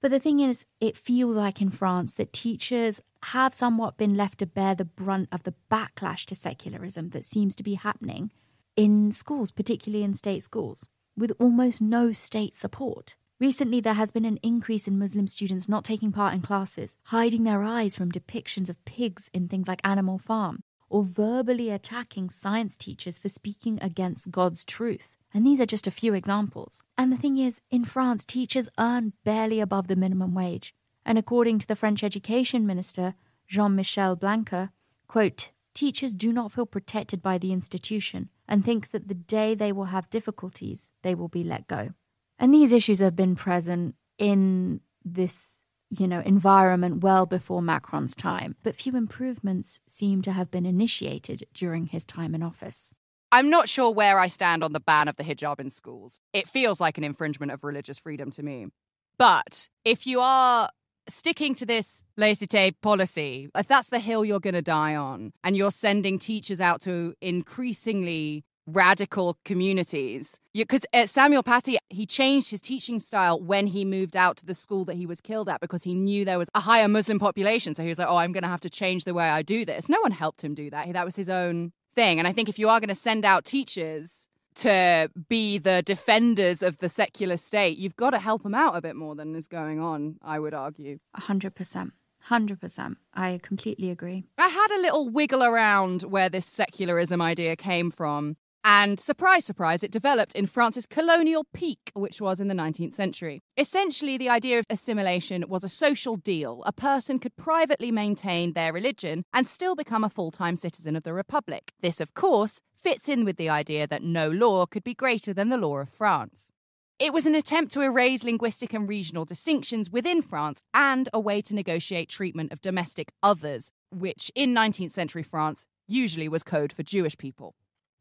But the thing is, it feels like in France that teachers have somewhat been left to bear the brunt of the backlash to secularism that seems to be happening in schools, particularly in state schools, with almost no state support. Recently, there has been an increase in Muslim students not taking part in classes, hiding their eyes from depictions of pigs in things like Animal Farm, or verbally attacking science teachers for speaking against God's truth. And these are just a few examples. And the thing is, in France, teachers earn barely above the minimum wage. And according to the French education minister, Jean Michel Blanquer, quote, teachers do not feel protected by the institution and think that the day they will have difficulties, they will be let go. And these issues have been present in this you know, environment well before Macron's time, but few improvements seem to have been initiated during his time in office. I'm not sure where I stand on the ban of the hijab in schools. It feels like an infringement of religious freedom to me. But if you are sticking to this laissez policy, if that's the hill you're going to die on, and you're sending teachers out to increasingly radical communities. Because uh, Samuel Paty, he changed his teaching style when he moved out to the school that he was killed at because he knew there was a higher Muslim population. So he was like, oh, I'm going to have to change the way I do this. No one helped him do that. That was his own thing. And I think if you are going to send out teachers to be the defenders of the secular state, you've got to help them out a bit more than is going on, I would argue. 100%. 100%. I completely agree. I had a little wiggle around where this secularism idea came from. And surprise, surprise, it developed in France's colonial peak, which was in the 19th century. Essentially, the idea of assimilation was a social deal. A person could privately maintain their religion and still become a full time citizen of the Republic. This, of course, fits in with the idea that no law could be greater than the law of France. It was an attempt to erase linguistic and regional distinctions within France and a way to negotiate treatment of domestic others, which in 19th century France usually was code for Jewish people.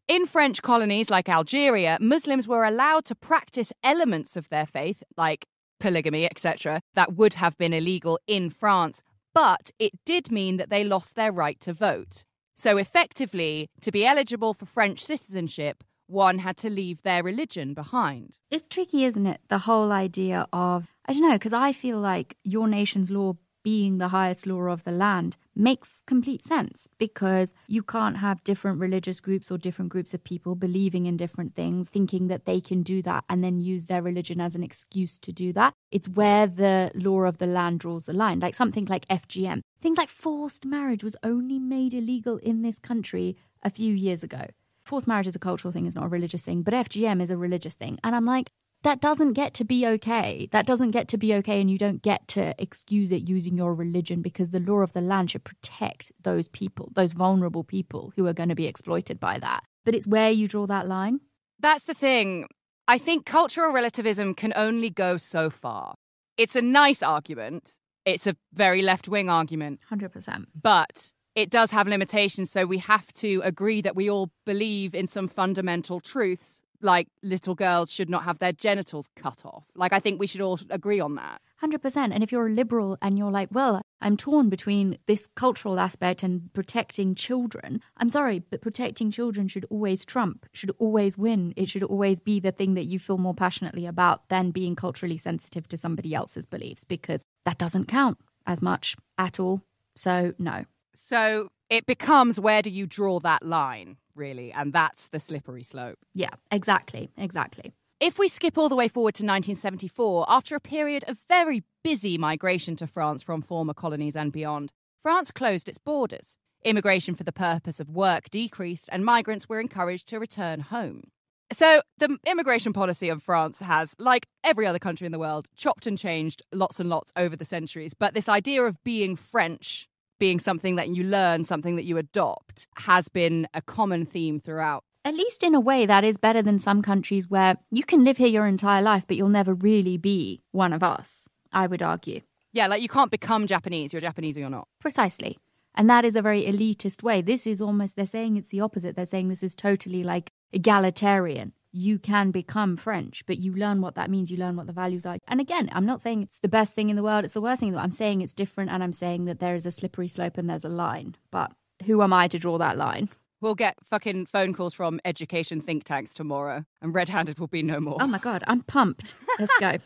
In French colonies like Algeria, Muslims were allowed to practice elements of their faith, like polygamy, etc., that would have been illegal in France, but it did mean that they lost their right to vote. So, effectively, to be eligible for French citizenship, one had to leave their religion behind. It's tricky, isn't it? The whole idea of, I don't know, because I feel like your nation's law being the highest law of the land makes complete sense because you can't have different religious groups or different groups of people believing in different things, thinking that they can do that and then use their religion as an excuse to do that. It's where the law of the land draws the line, like something like FGM. Things like forced marriage was only made illegal in this country a few years ago. Forced marriage is a cultural thing, it's not a religious thing, but FGM is a religious thing. And I'm like, that doesn't get to be okay. That doesn't get to be okay, and you don't get to excuse it using your religion because the law of the land should protect those people, those vulnerable people who are going to be exploited by that. But it's where you draw that line. That's the thing. I think cultural relativism can only go so far. It's a nice argument, it's a very left wing argument. 100%. But it does have limitations, so we have to agree that we all believe in some fundamental truths like little girls should not have their genitals cut off. Like, I think we should all agree on that. 100%. And if you're a liberal and you're like, well, I'm torn between this cultural aspect and protecting children, I'm sorry, but protecting children should always trump, should always win. It should always be the thing that you feel more passionately about than being culturally sensitive to somebody else's beliefs because that doesn't count as much at all. So, no. So it becomes where do you draw that line, really? And that's the slippery slope. Yeah, exactly. Exactly. If we skip all the way forward to 1974, after a period of very busy migration to France from former colonies and beyond, France closed its borders. Immigration for the purpose of work decreased, and migrants were encouraged to return home. So, the immigration policy of France has, like every other country in the world, chopped and changed lots and lots over the centuries. But this idea of being French being something that you learn, something that you adopt, has been a common theme throughout. At least in a way, that is better than some countries where you can live here your entire life, but you'll never really be one of us, I would argue. Yeah, like you can't become Japanese. You're Japanese or you're not. Precisely. And that is a very elitist way. This is almost, they're saying it's the opposite. They're saying this is totally like egalitarian you can become French, but you learn what that means. You learn what the values are. And again, I'm not saying it's the best thing in the world, it's the worst thing in the world. I'm saying it's different and I'm saying that there is a slippery slope and there's a line. But who am I to draw that line? We'll get fucking phone calls from education think tanks tomorrow, and red handed will be no more. Oh my God, I'm pumped. Let's go.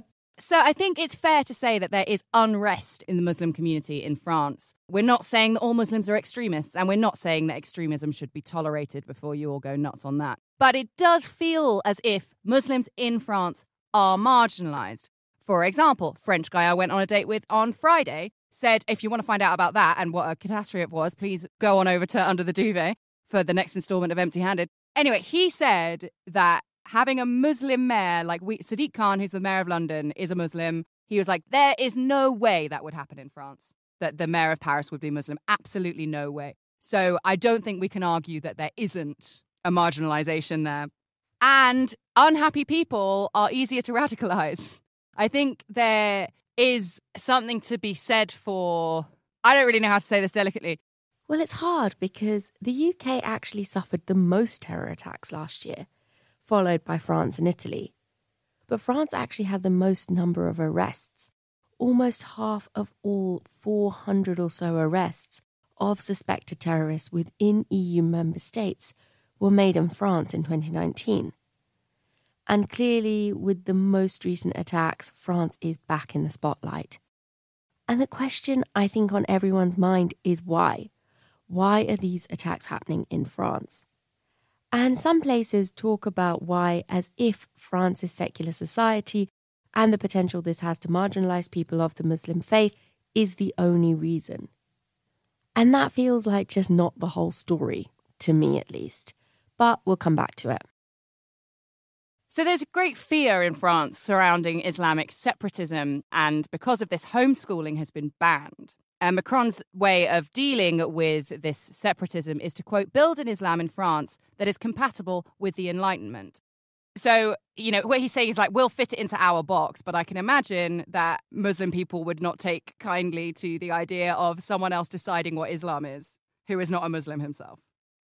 [LAUGHS] So I think it's fair to say that there is unrest in the Muslim community in France. We're not saying that all Muslims are extremists, and we're not saying that extremism should be tolerated before you all go nuts on that. But it does feel as if Muslims in France are marginalized. For example, French guy I went on a date with on Friday said, if you want to find out about that and what a catastrophe it was, please go on over to Under the Duvet for the next installment of Empty Handed. Anyway, he said that having a Muslim mayor like we, Sadiq Khan, who's the mayor of London, is a Muslim. He was like, there is no way that would happen in France, that the mayor of Paris would be Muslim. Absolutely no way. So I don't think we can argue that there isn't a marginalization there. And unhappy people are easier to [LAUGHS] radicalize. I think there is something to be said for, I don't really know how to say this delicately. Well, it's hard because the UK actually suffered the most terror attacks last year followed by France and Italy. But France actually had the most number of arrests. Almost half of all 400 or so arrests of suspected terrorists within EU member states were made in France in 2019. And clearly, with the most recent attacks, France is back in the spotlight. And the question I think on everyone's mind is why? Why are these attacks happening in France? And some places talk about why, as if France's secular society and the potential this has to marginalize people of the Muslim faith is the only reason. And that feels like just not the whole story, to me at least. But we'll come back to it. So there's a great fear in France surrounding Islamic separatism, and because of this, homeschooling has been banned. And Macron's way of dealing with this separatism is to, quote, build an Islam in France that is compatible with the Enlightenment. So, you know, what he's saying is like, we'll fit it into our box, but I can imagine that Muslim people would not take kindly to the idea of someone else deciding what Islam is, who is not a Muslim himself.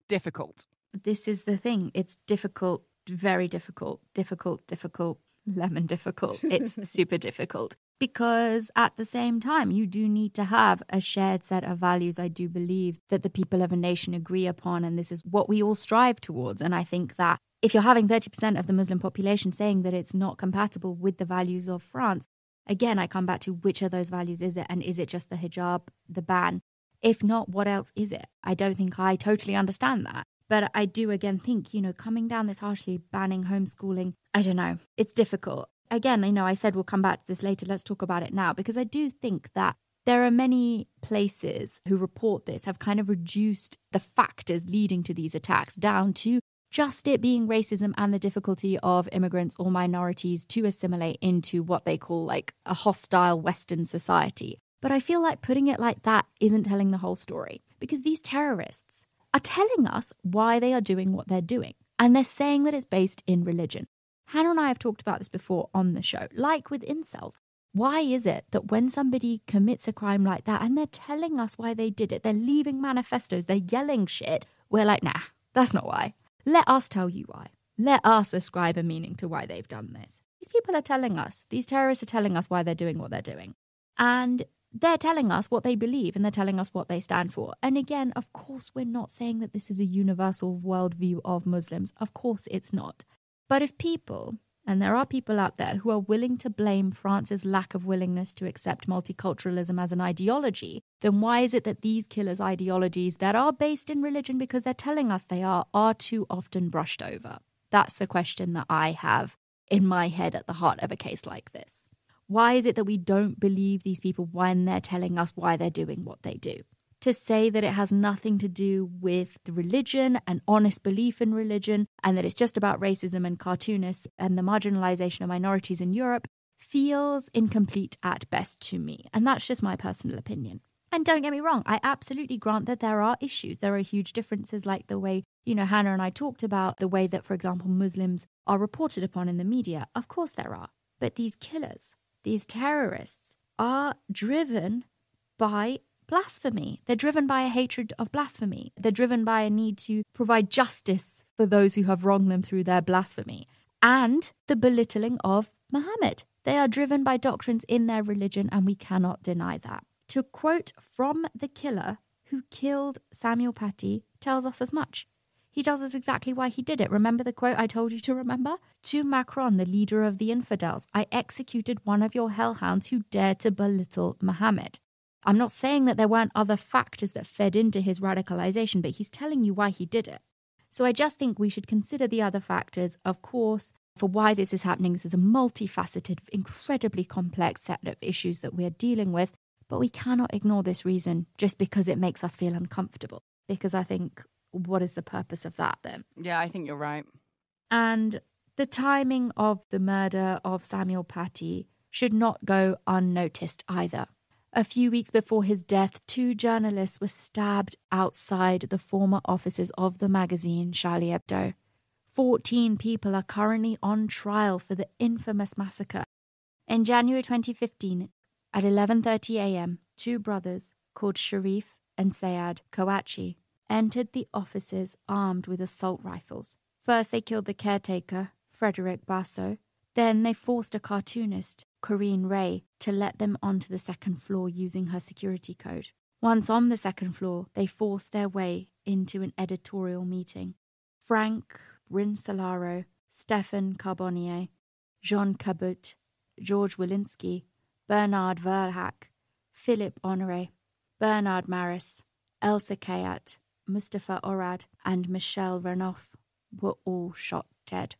Difficult. This is the thing. It's difficult, very difficult, difficult, difficult, lemon difficult. It's [LAUGHS] super difficult because at the same time, you do need to have a shared set of values. I do believe that the people of a nation agree upon, and this is what we all strive towards. And I think that if you're having 30% of the Muslim population saying that it's not compatible with the values of France, Again, I come back to which of those values is it? And is it just the hijab, the ban? If not, what else is it? I don't think I totally understand that. But I do again think, you know, coming down this harshly, banning homeschooling, I don't know. It's difficult. Again, you know, I said we'll come back to this later. Let's talk about it now because I do think that there are many places who report this have kind of reduced the factors leading to these attacks down to just it being racism and the difficulty of immigrants or minorities to assimilate into what they call like a hostile Western society. But I feel like putting it like that isn't telling the whole story because these terrorists are telling us why they are doing what they're doing. And they're saying that it's based in religion. Hannah and I have talked about this before on the show. Like with incels, why is it that when somebody commits a crime like that and they're telling us why they did it, they're leaving manifestos, they're yelling shit, we're like, nah, that's not why. Let us tell you why. Let us ascribe a meaning to why they've done this. These people are telling us, these terrorists are telling us why they're doing what they're doing. And they're telling us what they believe and they're telling us what they stand for. And again, of course, we're not saying that this is a universal worldview of Muslims. Of course, it's not. But if people, and there are people out there who are willing to blame France's lack of willingness to accept multiculturalism as an ideology, then why is it that these killers' ideologies that are based in religion because they're telling us they are, are too often brushed over? That's the question that I have in my head at the heart of a case like this. Why is it that we don't believe these people when they're telling us why they're doing what they do? To say that it has nothing to do with religion and honest belief in religion, and that it's just about racism and cartoonists and the marginalization of minorities in Europe feels incomplete at best to me. And that's just my personal opinion. And don't get me wrong, I absolutely grant that there are issues. There are huge differences, like the way, you know, Hannah and I talked about the way that, for example, Muslims are reported upon in the media. Of course, there are. But these killers, these terrorists, are driven by blasphemy. They're driven by a hatred of blasphemy. They're driven by a need to provide justice for those who have wronged them through their blasphemy and the belittling of Muhammad. They are driven by doctrines in their religion, and we cannot deny that. To quote from the killer who killed Samuel Paty tells us as much. He tells us exactly why he did it. Remember the quote I told you to remember? To Macron, the leader of the infidels, I executed one of your hellhounds who dared to belittle Muhammad. I'm not saying that there weren't other factors that fed into his radicalization, but he's telling you why he did it. So I just think we should consider the other factors, of course, for why this is happening. This is a multifaceted, incredibly complex set of issues that we're dealing with. But we cannot ignore this reason just because it makes us feel uncomfortable. Because I think, what is the purpose of that then? Yeah, I think you're right. And the timing of the murder of Samuel Paty should not go unnoticed either. A few weeks before his death, two journalists were stabbed outside the former offices of the magazine Charlie Hebdo. 14 people are currently on trial for the infamous massacre. In January 2015, at 11:30 a.m., two brothers called Chérif and Saïd Kouachi entered the offices armed with assault rifles. First they killed the caretaker, Frédéric Boisseau. Then they forced a cartoonist, Corinne Rey, to let them onto the second floor using her security code. Once on the second floor, they forced their way into an editorial meeting. Franck Brinsolaro, Stéphane Charbonnier, Jean Cabut, Georges Wolinski, Bernard Verlhac, Philippe Honoré, Bernard Maris, Elsa Cayat, Mustapha Ourrad, and Michel Renouf were all shot dead.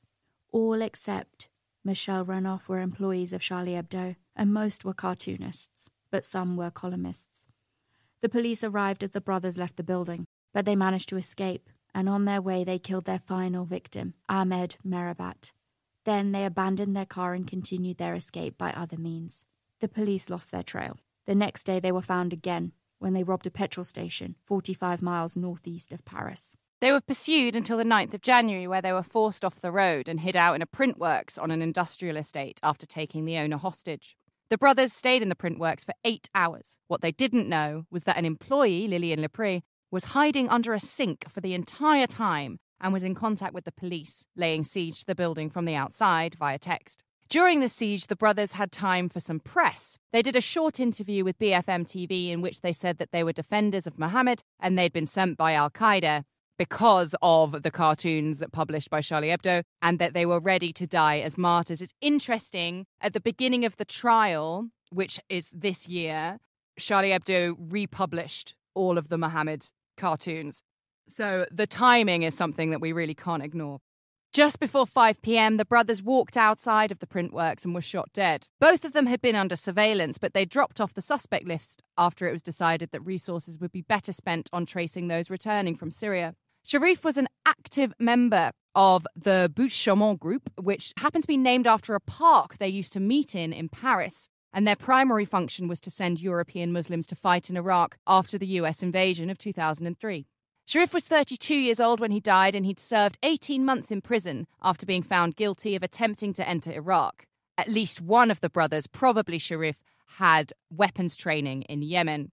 All except Michel Renouf were employees of Charlie Hebdo, and most were cartoonists, but some were columnists. The police arrived as the brothers left the building, but they managed to escape, and on their way they killed their final victim, Ahmed Merabet. Then they abandoned their car and continued their escape by other means. The police lost their trail. The next day they were found again when they robbed a petrol station 45 miles northeast of Paris. They were pursued until the 9th of January, where they were forced off the road and hid out in a print works on an industrial estate after taking the owner hostage. The brothers stayed in the print works for eight hours. What they didn't know was that an employee, Lilian Lepère, was hiding under a sink for the entire time and was in contact with the police, laying siege to the building from the outside via text. During the siege, the brothers had time for some press. They did a short interview with BFM TV in which they said that they were defenders of Mohammed and they'd been sent by Al Qaeda. Because of the cartoons published by Charlie Hebdo and that they were ready to die as martyrs. It's interesting at the beginning of the trial, which is this year, Charlie Hebdo republished all of the Mohammed cartoons. So the timing is something that we really can't ignore. Just before 5 pm, the brothers walked outside of the print works and were shot dead. Both of them had been under surveillance, but they dropped off the suspect list after it was decided that resources would be better spent on tracing those returning from Syria. Chérif was an active member of the Butte Chaumont group, which happened to be named after a park they used to meet in in Paris. And their primary function was to send European Muslims to fight in Iraq after the US invasion of 2003. Chérif was 32 years old when he died, and he'd served 18 months in prison after being found guilty of attempting to enter Iraq. At least one of the brothers, probably Chérif, had weapons training in Yemen.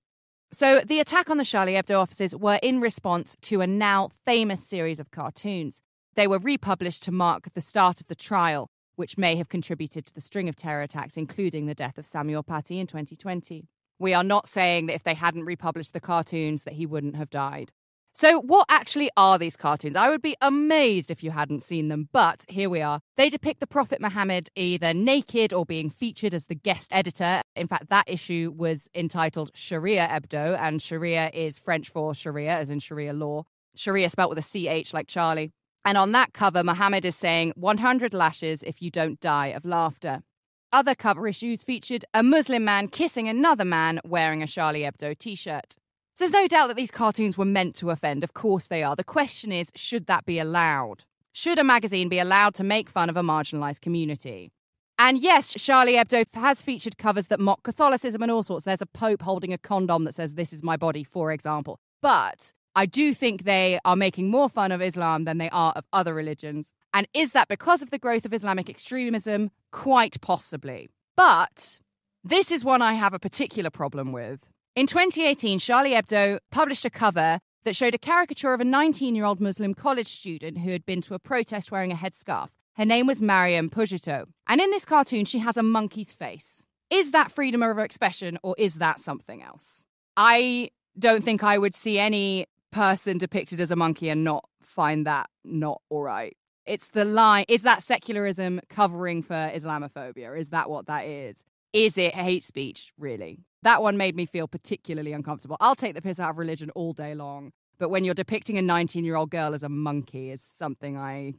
So the attack on the Charlie Hebdo offices were in response to a now famous series of cartoons. They were republished to mark the start of the trial, which may have contributed to the string of terror attacks, including the death of Samuel Paty in 2020. We are not saying that if they hadn't republished the cartoons that he wouldn't have died. So, what actually are these cartoons? I would be amazed if you hadn't seen them, but here we are. They depict the Prophet Muhammad either naked or being featured as the guest editor. In fact, that issue was entitled Charia Hebdo, and Charia is French for Sharia, as in Sharia law. Charia spelt with a CH like Charlie. And on that cover, Muhammad is saying 100 lashes if you don't die of laughter. Other cover issues featured a Muslim man kissing another man wearing a Charlie Hebdo t shirt. There's no doubt that these cartoons were meant to offend. Of course they are. The question is should that be allowed? Should a magazine be allowed to make fun of a marginalised community? And yes, Charlie Hebdo has featured covers that mock Catholicism and all sorts. There's a pope holding a condom that says, This is my body, for example. But I do think they are making more fun of Islam than they are of other religions. And is that because of the growth of Islamic extremism? Quite possibly. But this is one I have a particular problem with. In 2018, Charlie Hebdo published a cover that showed a caricature of a 19 year old Muslim college student who had been to a protest wearing a headscarf. Her name was Mariam Pougetoux. And in this cartoon, she has a monkey's face. Is that freedom of expression or is that something else? I don't think I would see any person depicted as a monkey and not find that not all right. It's the line. Is that secularism covering for Islamophobia? Is that what that is? Is it hate speech, really? That one made me feel particularly uncomfortable. I'll take the piss out of religion all day long, but when you're depicting a 19 year old girl as a monkey is something I.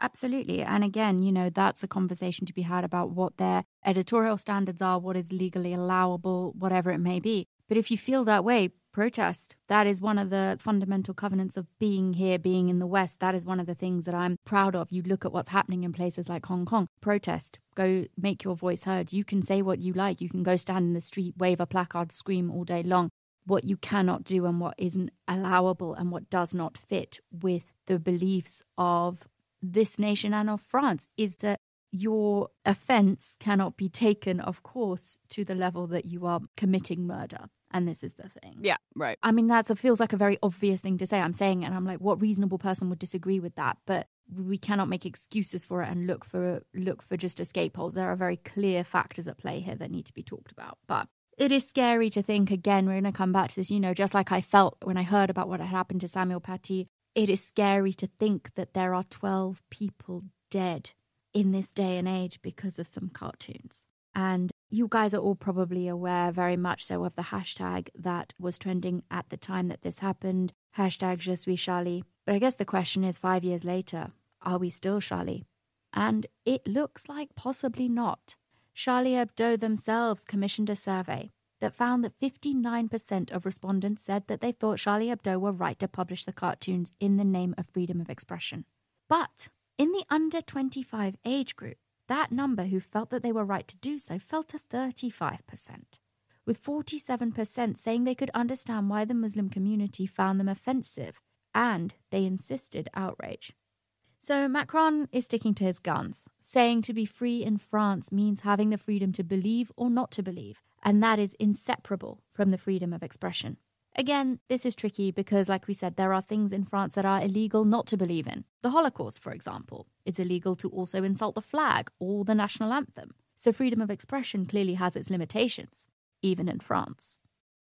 Absolutely. And again, you know, that's a conversation to be had about what their editorial standards are, what is legally allowable, whatever it may be. But if you feel that way, protest. That is one of the fundamental covenants of being here, being in the West. That is one of the things that I'm proud of. You look at what's happening in places like Hong Kong, protest, go make your voice heard. You can say what you like. You can go stand in the street, wave a placard, scream all day long. What you cannot do and what isn't allowable and what does not fit with the beliefs of this nation and of France is that your offense cannot be taken, of course, to the level that you are committing murder. And this is the thing. Yeah, right. I mean, that feels like a very obvious thing to say. I'm saying and I'm like, what reasonable person would disagree with that? But we cannot make excuses for it and look for look for just escape holes. There are very clear factors at play here that need to be talked about. But it is scary to think again. We're going to come back to this. You know, just like I felt when I heard about what had happened to Samuel Paty. It is scary to think that there are 12 people dead in this day and age because of some cartoons. And you guys are all probably aware very much so of the hashtag that was trending at the time that this happened. Hashtag Je suis Charlie. But I guess the question is five years later, are we still Charlie? And it looks like possibly not. Charlie Hebdo themselves commissioned a survey that found that 59% of respondents said that they thought Charlie Hebdo were right to publish the cartoons in the name of freedom of expression. But in the under 25 age group, that number who felt that they were right to do so fell to 35%, with 47% saying they could understand why the Muslim community found them offensive and they insisted outrage. So Macron is sticking to his guns, saying to be free in France means having the freedom to believe or not to believe, and that is inseparable from the freedom of expression. Again, this is tricky because, like we said, there are things in France that are illegal not to believe in. The Holocaust, for example. It's illegal to also insult the flag or the national anthem. So freedom of expression clearly has its limitations, even in France.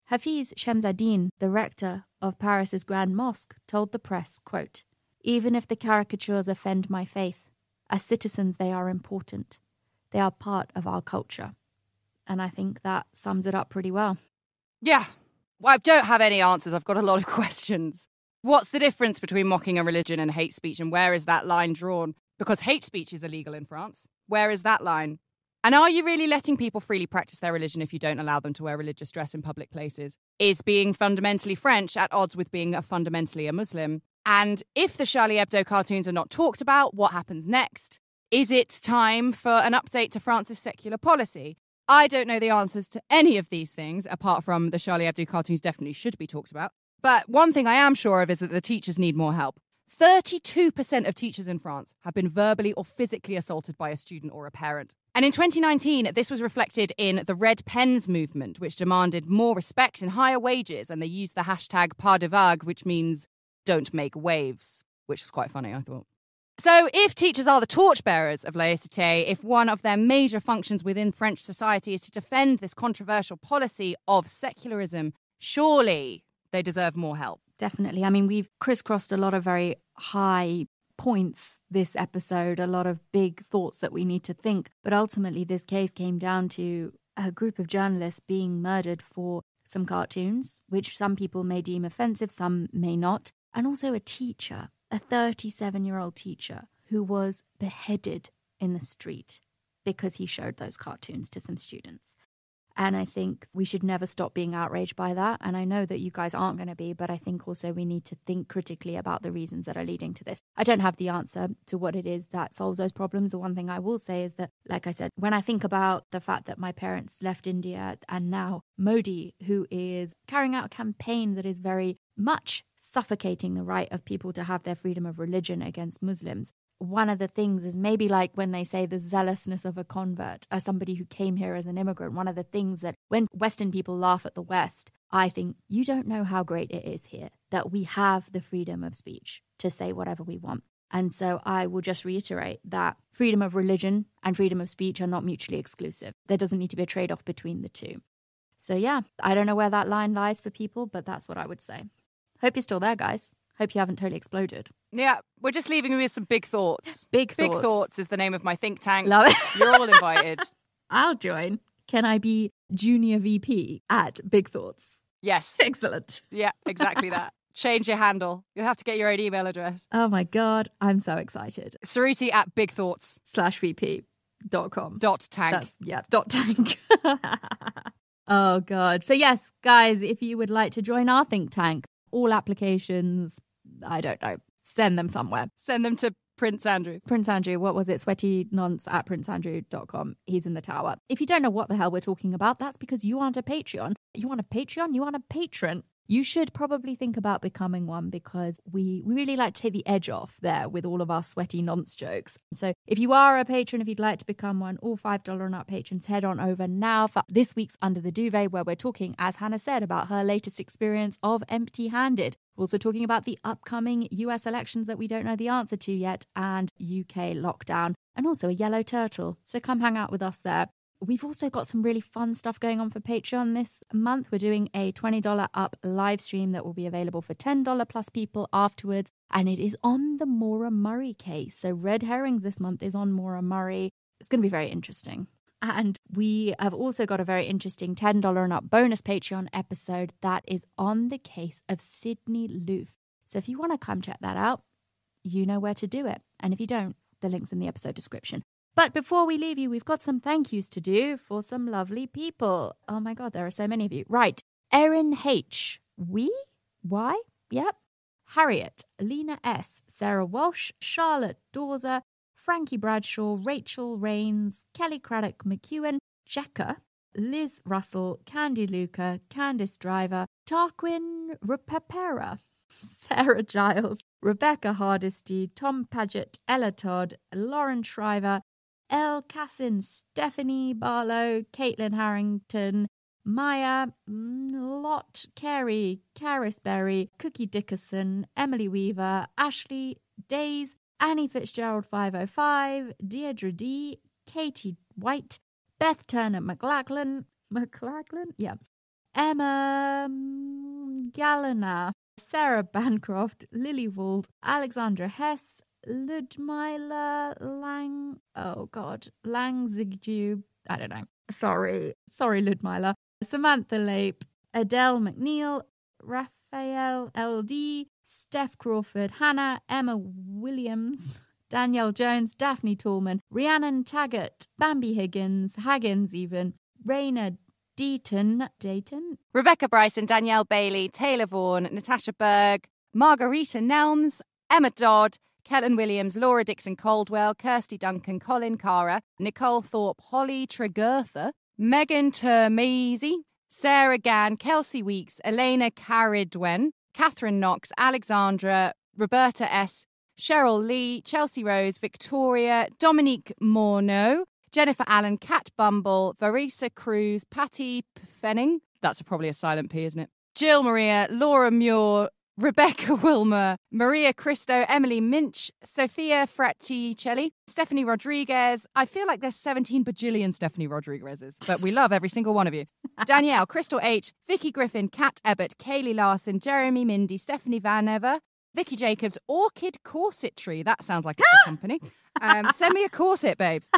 Hafiz Chems-Eddine, the rector of Paris's Grand Mosque, told the press, quote, Even if the caricatures offend my faith, as citizens they are important. They are part of our culture. And I think that sums it up pretty well. Yeah. Well, I don't have any answers. I've got a lot of [LAUGHS] questions. What's the difference between mocking a religion and hate speech, and where is that line drawn? Because hate speech is illegal in France. Where is that line? And are you really letting people freely practice their religion if you don't allow them to wear religious dress in public places? Is being fundamentally French at odds with being a fundamentally a Muslim? And if the Charlie Hebdo cartoons are not talked about, what happens next? Is it time for an update to France's secular policy? I don't know the answers to any of these things, apart from the Charlie Hebdo cartoons definitely should be talked about. But one thing I am sure of is that the teachers need more help. 32% of teachers in France have been verbally or physically assaulted by a student or a parent. And in 2019, this was reflected in the Red Pens movement, which demanded more respect and higher wages. And they used the hashtag pas de vague, which means don't make waves, which was quite funny, I thought. So, if teachers are the torchbearers of laïcité, if one of their major functions within French society is to defend this controversial policy of secularism, surely they deserve more help. Definitely. I mean, we've crisscrossed a lot of very high points this episode, a lot of big thoughts that we need to think. But ultimately, this case came down to a group of journalists being murdered for some cartoons, which some people may deem offensive, some may not, and also a teacher, a 37 year old teacher, who was beheaded in the street because he showed those cartoons to some students. And I think we should never stop being outraged by that. And I know that you guys aren't going to be, but I think also we need to think critically about the reasons that are leading to this. I don't have the answer to what it is that solves those problems. The one thing I will say is that, like I said, when I think about the fact that my parents left India and now Modi, who is carrying out a campaign that is very much suffocating the right of people to have their freedom of religion against Muslims, one of the things is maybe like when they say the zealousness of a convert, as somebody who came here as an immigrant, one of the things that when Western people laugh at the West, I think you don't know how great it is here that we have the freedom of speech to say whatever we want. And so I will just reiterate that freedom of religion and freedom of speech are not mutually exclusive. There doesn't need to be a trade off between the two. So, yeah, I don't know where that line lies for people, but that's what I would say. Hope you're still there, guys. Hope you haven't totally exploded. Yeah, we're just leaving you with some big thoughts. Big Big thoughts. thoughts is the name of my think tank. Love it. You're all invited. [LAUGHS] I'll join. Can I be junior VP at Big Thoughts? Yes. [LAUGHS] Excellent. Yeah, exactly that. Change your handle. You'll have to get your own email address. Oh my God, I'm so excited. Suruthi at big thoughts Slash VP dot com. dot tank. That's, yeah, dot tank. [LAUGHS] oh God. So, yes, guys, if you would like to join our think tank, all applications, I don't know, send them somewhere. Send them to Prince Andrew. Prince Andrew, what was it? Sweaty nonce at princeandrew.com. He's in the tower. If you don't know what the hell we're talking about, that's because you aren't a Patreon. You want a Patreon? You want a patron? You should probably think about becoming one because we, we really like to take the edge off there with all of our sweaty nonce jokes. So if you are a patron, if you'd like to become one, all $5 and up patrons, head on over now for this week's Under the Duvet, where we're talking, as Hannah said, about her latest experience of empty handed. We're also talking about the upcoming US elections that we don't know the answer to yet, and UK lockdown, and also a yellow turtle. So come hang out with us there. We've also got some really fun stuff going on for Patreon this month. We're doing a $20 up live stream that will be available for $10 plus people afterwards. And it is on the Maura Murray case. So Red Herrings this month is on Maura Murray. It's going to be very interesting. And we have also got a very interesting $10 and up bonus Patreon episode that is on the case of Sydney Loofe. So if you want to come check that out, you know where to do it. And if you don't, the link's in the episode description. But before we leave you, we've got some thank yous to do for some lovely people. Oh my God, there are so many of you. Right. Erin H. We? Why? Yep. Harriet, Lena S., Sarah Walsh, Charlotte Dawser, Frankie Bradshaw, Rachel Rains, Kelly Craddock McEwen, Jekka, Liz Russell, Candy Luca, Candice Driver, Tarquin Repapera, [LAUGHS] Sarah Giles, Rebecca Hardesty, Tom Paget, Ella Todd, Lauren Shriver, Elle Cassin, Stephanie Barlow, Caitlin Harrington, Maya, Lot, Carey, Caris Berry, Cookie Dickerson, Emily Weaver, Ashley, Days, Annie Fitzgerald 505, Deirdre D, Katie White, Beth Turner McLachlan, McLachlan? Yeah. Emma um, Gallina, Sarah Bancroft, Lily Wald, Alexandra Hess, Ludmila Lang. Oh God, Lang. I don't know. Sorry, sorry, Ludmila. Samantha Lape, Adele McNeil, Raphael LD, Steph Crawford, Hannah, Emma Williams, Danielle Jones, Daphne Tallman, Rhiannon Taggart, Bambi Higgins, Haggins even, Raina Deaton, Dayton, Rebecca Bryson, Danielle Bailey, Taylor Vaughan, Natasha Berg, Margarita Nelms, Emma Dodd, Kellen Williams, Laura Dixon Caldwell, Kirsty Duncan, Colin Cara, Nicole Thorpe, Holly Tregurtha, Megan Termazy, Sarah Gann, Kelsey Weeks, Elena Caridwen, Catherine Knox, Alexandra, Roberta S., Cheryl Lee, Chelsea Rose, Victoria, Dominique Morneau, Jennifer Allen, Kat Bumble, Varisa Cruz, Patty Fenning. That's probably a silent P, isn't it? Jill Maria, Laura Muir, Rebecca [LAUGHS] Wilmer, Maria Cristo, Emily Minch, Sophia Fratticelli, Stephanie Rodriguez. I feel like there's 17 bajillion Stephanie Rodriguez's, but we love every single one of you. [LAUGHS] Danielle, Crystal H, Vicky Griffin, Kat Ebbett, Kaylee Larson, Jeremy Mindy, Stephanie Vanever, Vicky Jacobs, Orchid Corsetry. That sounds like it's a [LAUGHS] company. Um, send me a corset, babes.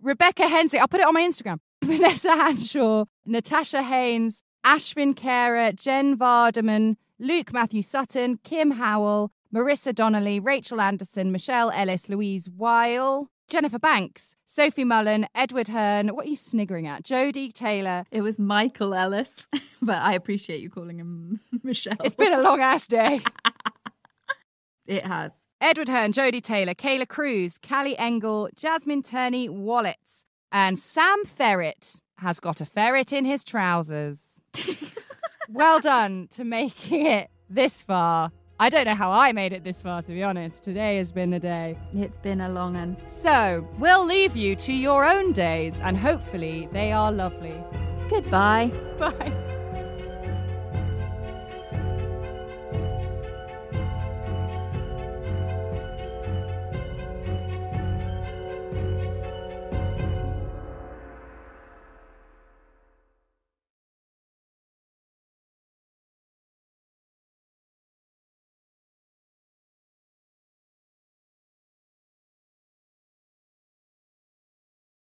Rebecca Hensley. I'll put it on my Instagram. Vanessa Hanshaw, Natasha Haynes, Ashvin Kara, Jen Vardaman, Luke Matthew Sutton, Kim Howell, Marissa Donnelly, Rachel Anderson, Michelle Ellis, Louise Weil, Jennifer Banks, Sophie Mullen, Edward Hearn. What are you sniggering at? Jodie Taylor. It was Michael Ellis, [LAUGHS] but I appreciate you calling him [LAUGHS] Michelle. It's been a long ass day. [LAUGHS] it has. Edward Hearn, Jodie Taylor, Kayla Cruz, Callie Engel, Jasmine Turney Wallets, and Sam Ferret has got a ferret in his trousers. Well done to making it this far. I don't know how I made it this far, to be honest. Today has been a day. It's been a long one. So, we'll leave you to your own days, and hopefully they are lovely. Goodbye. [LAUGHS] Bye.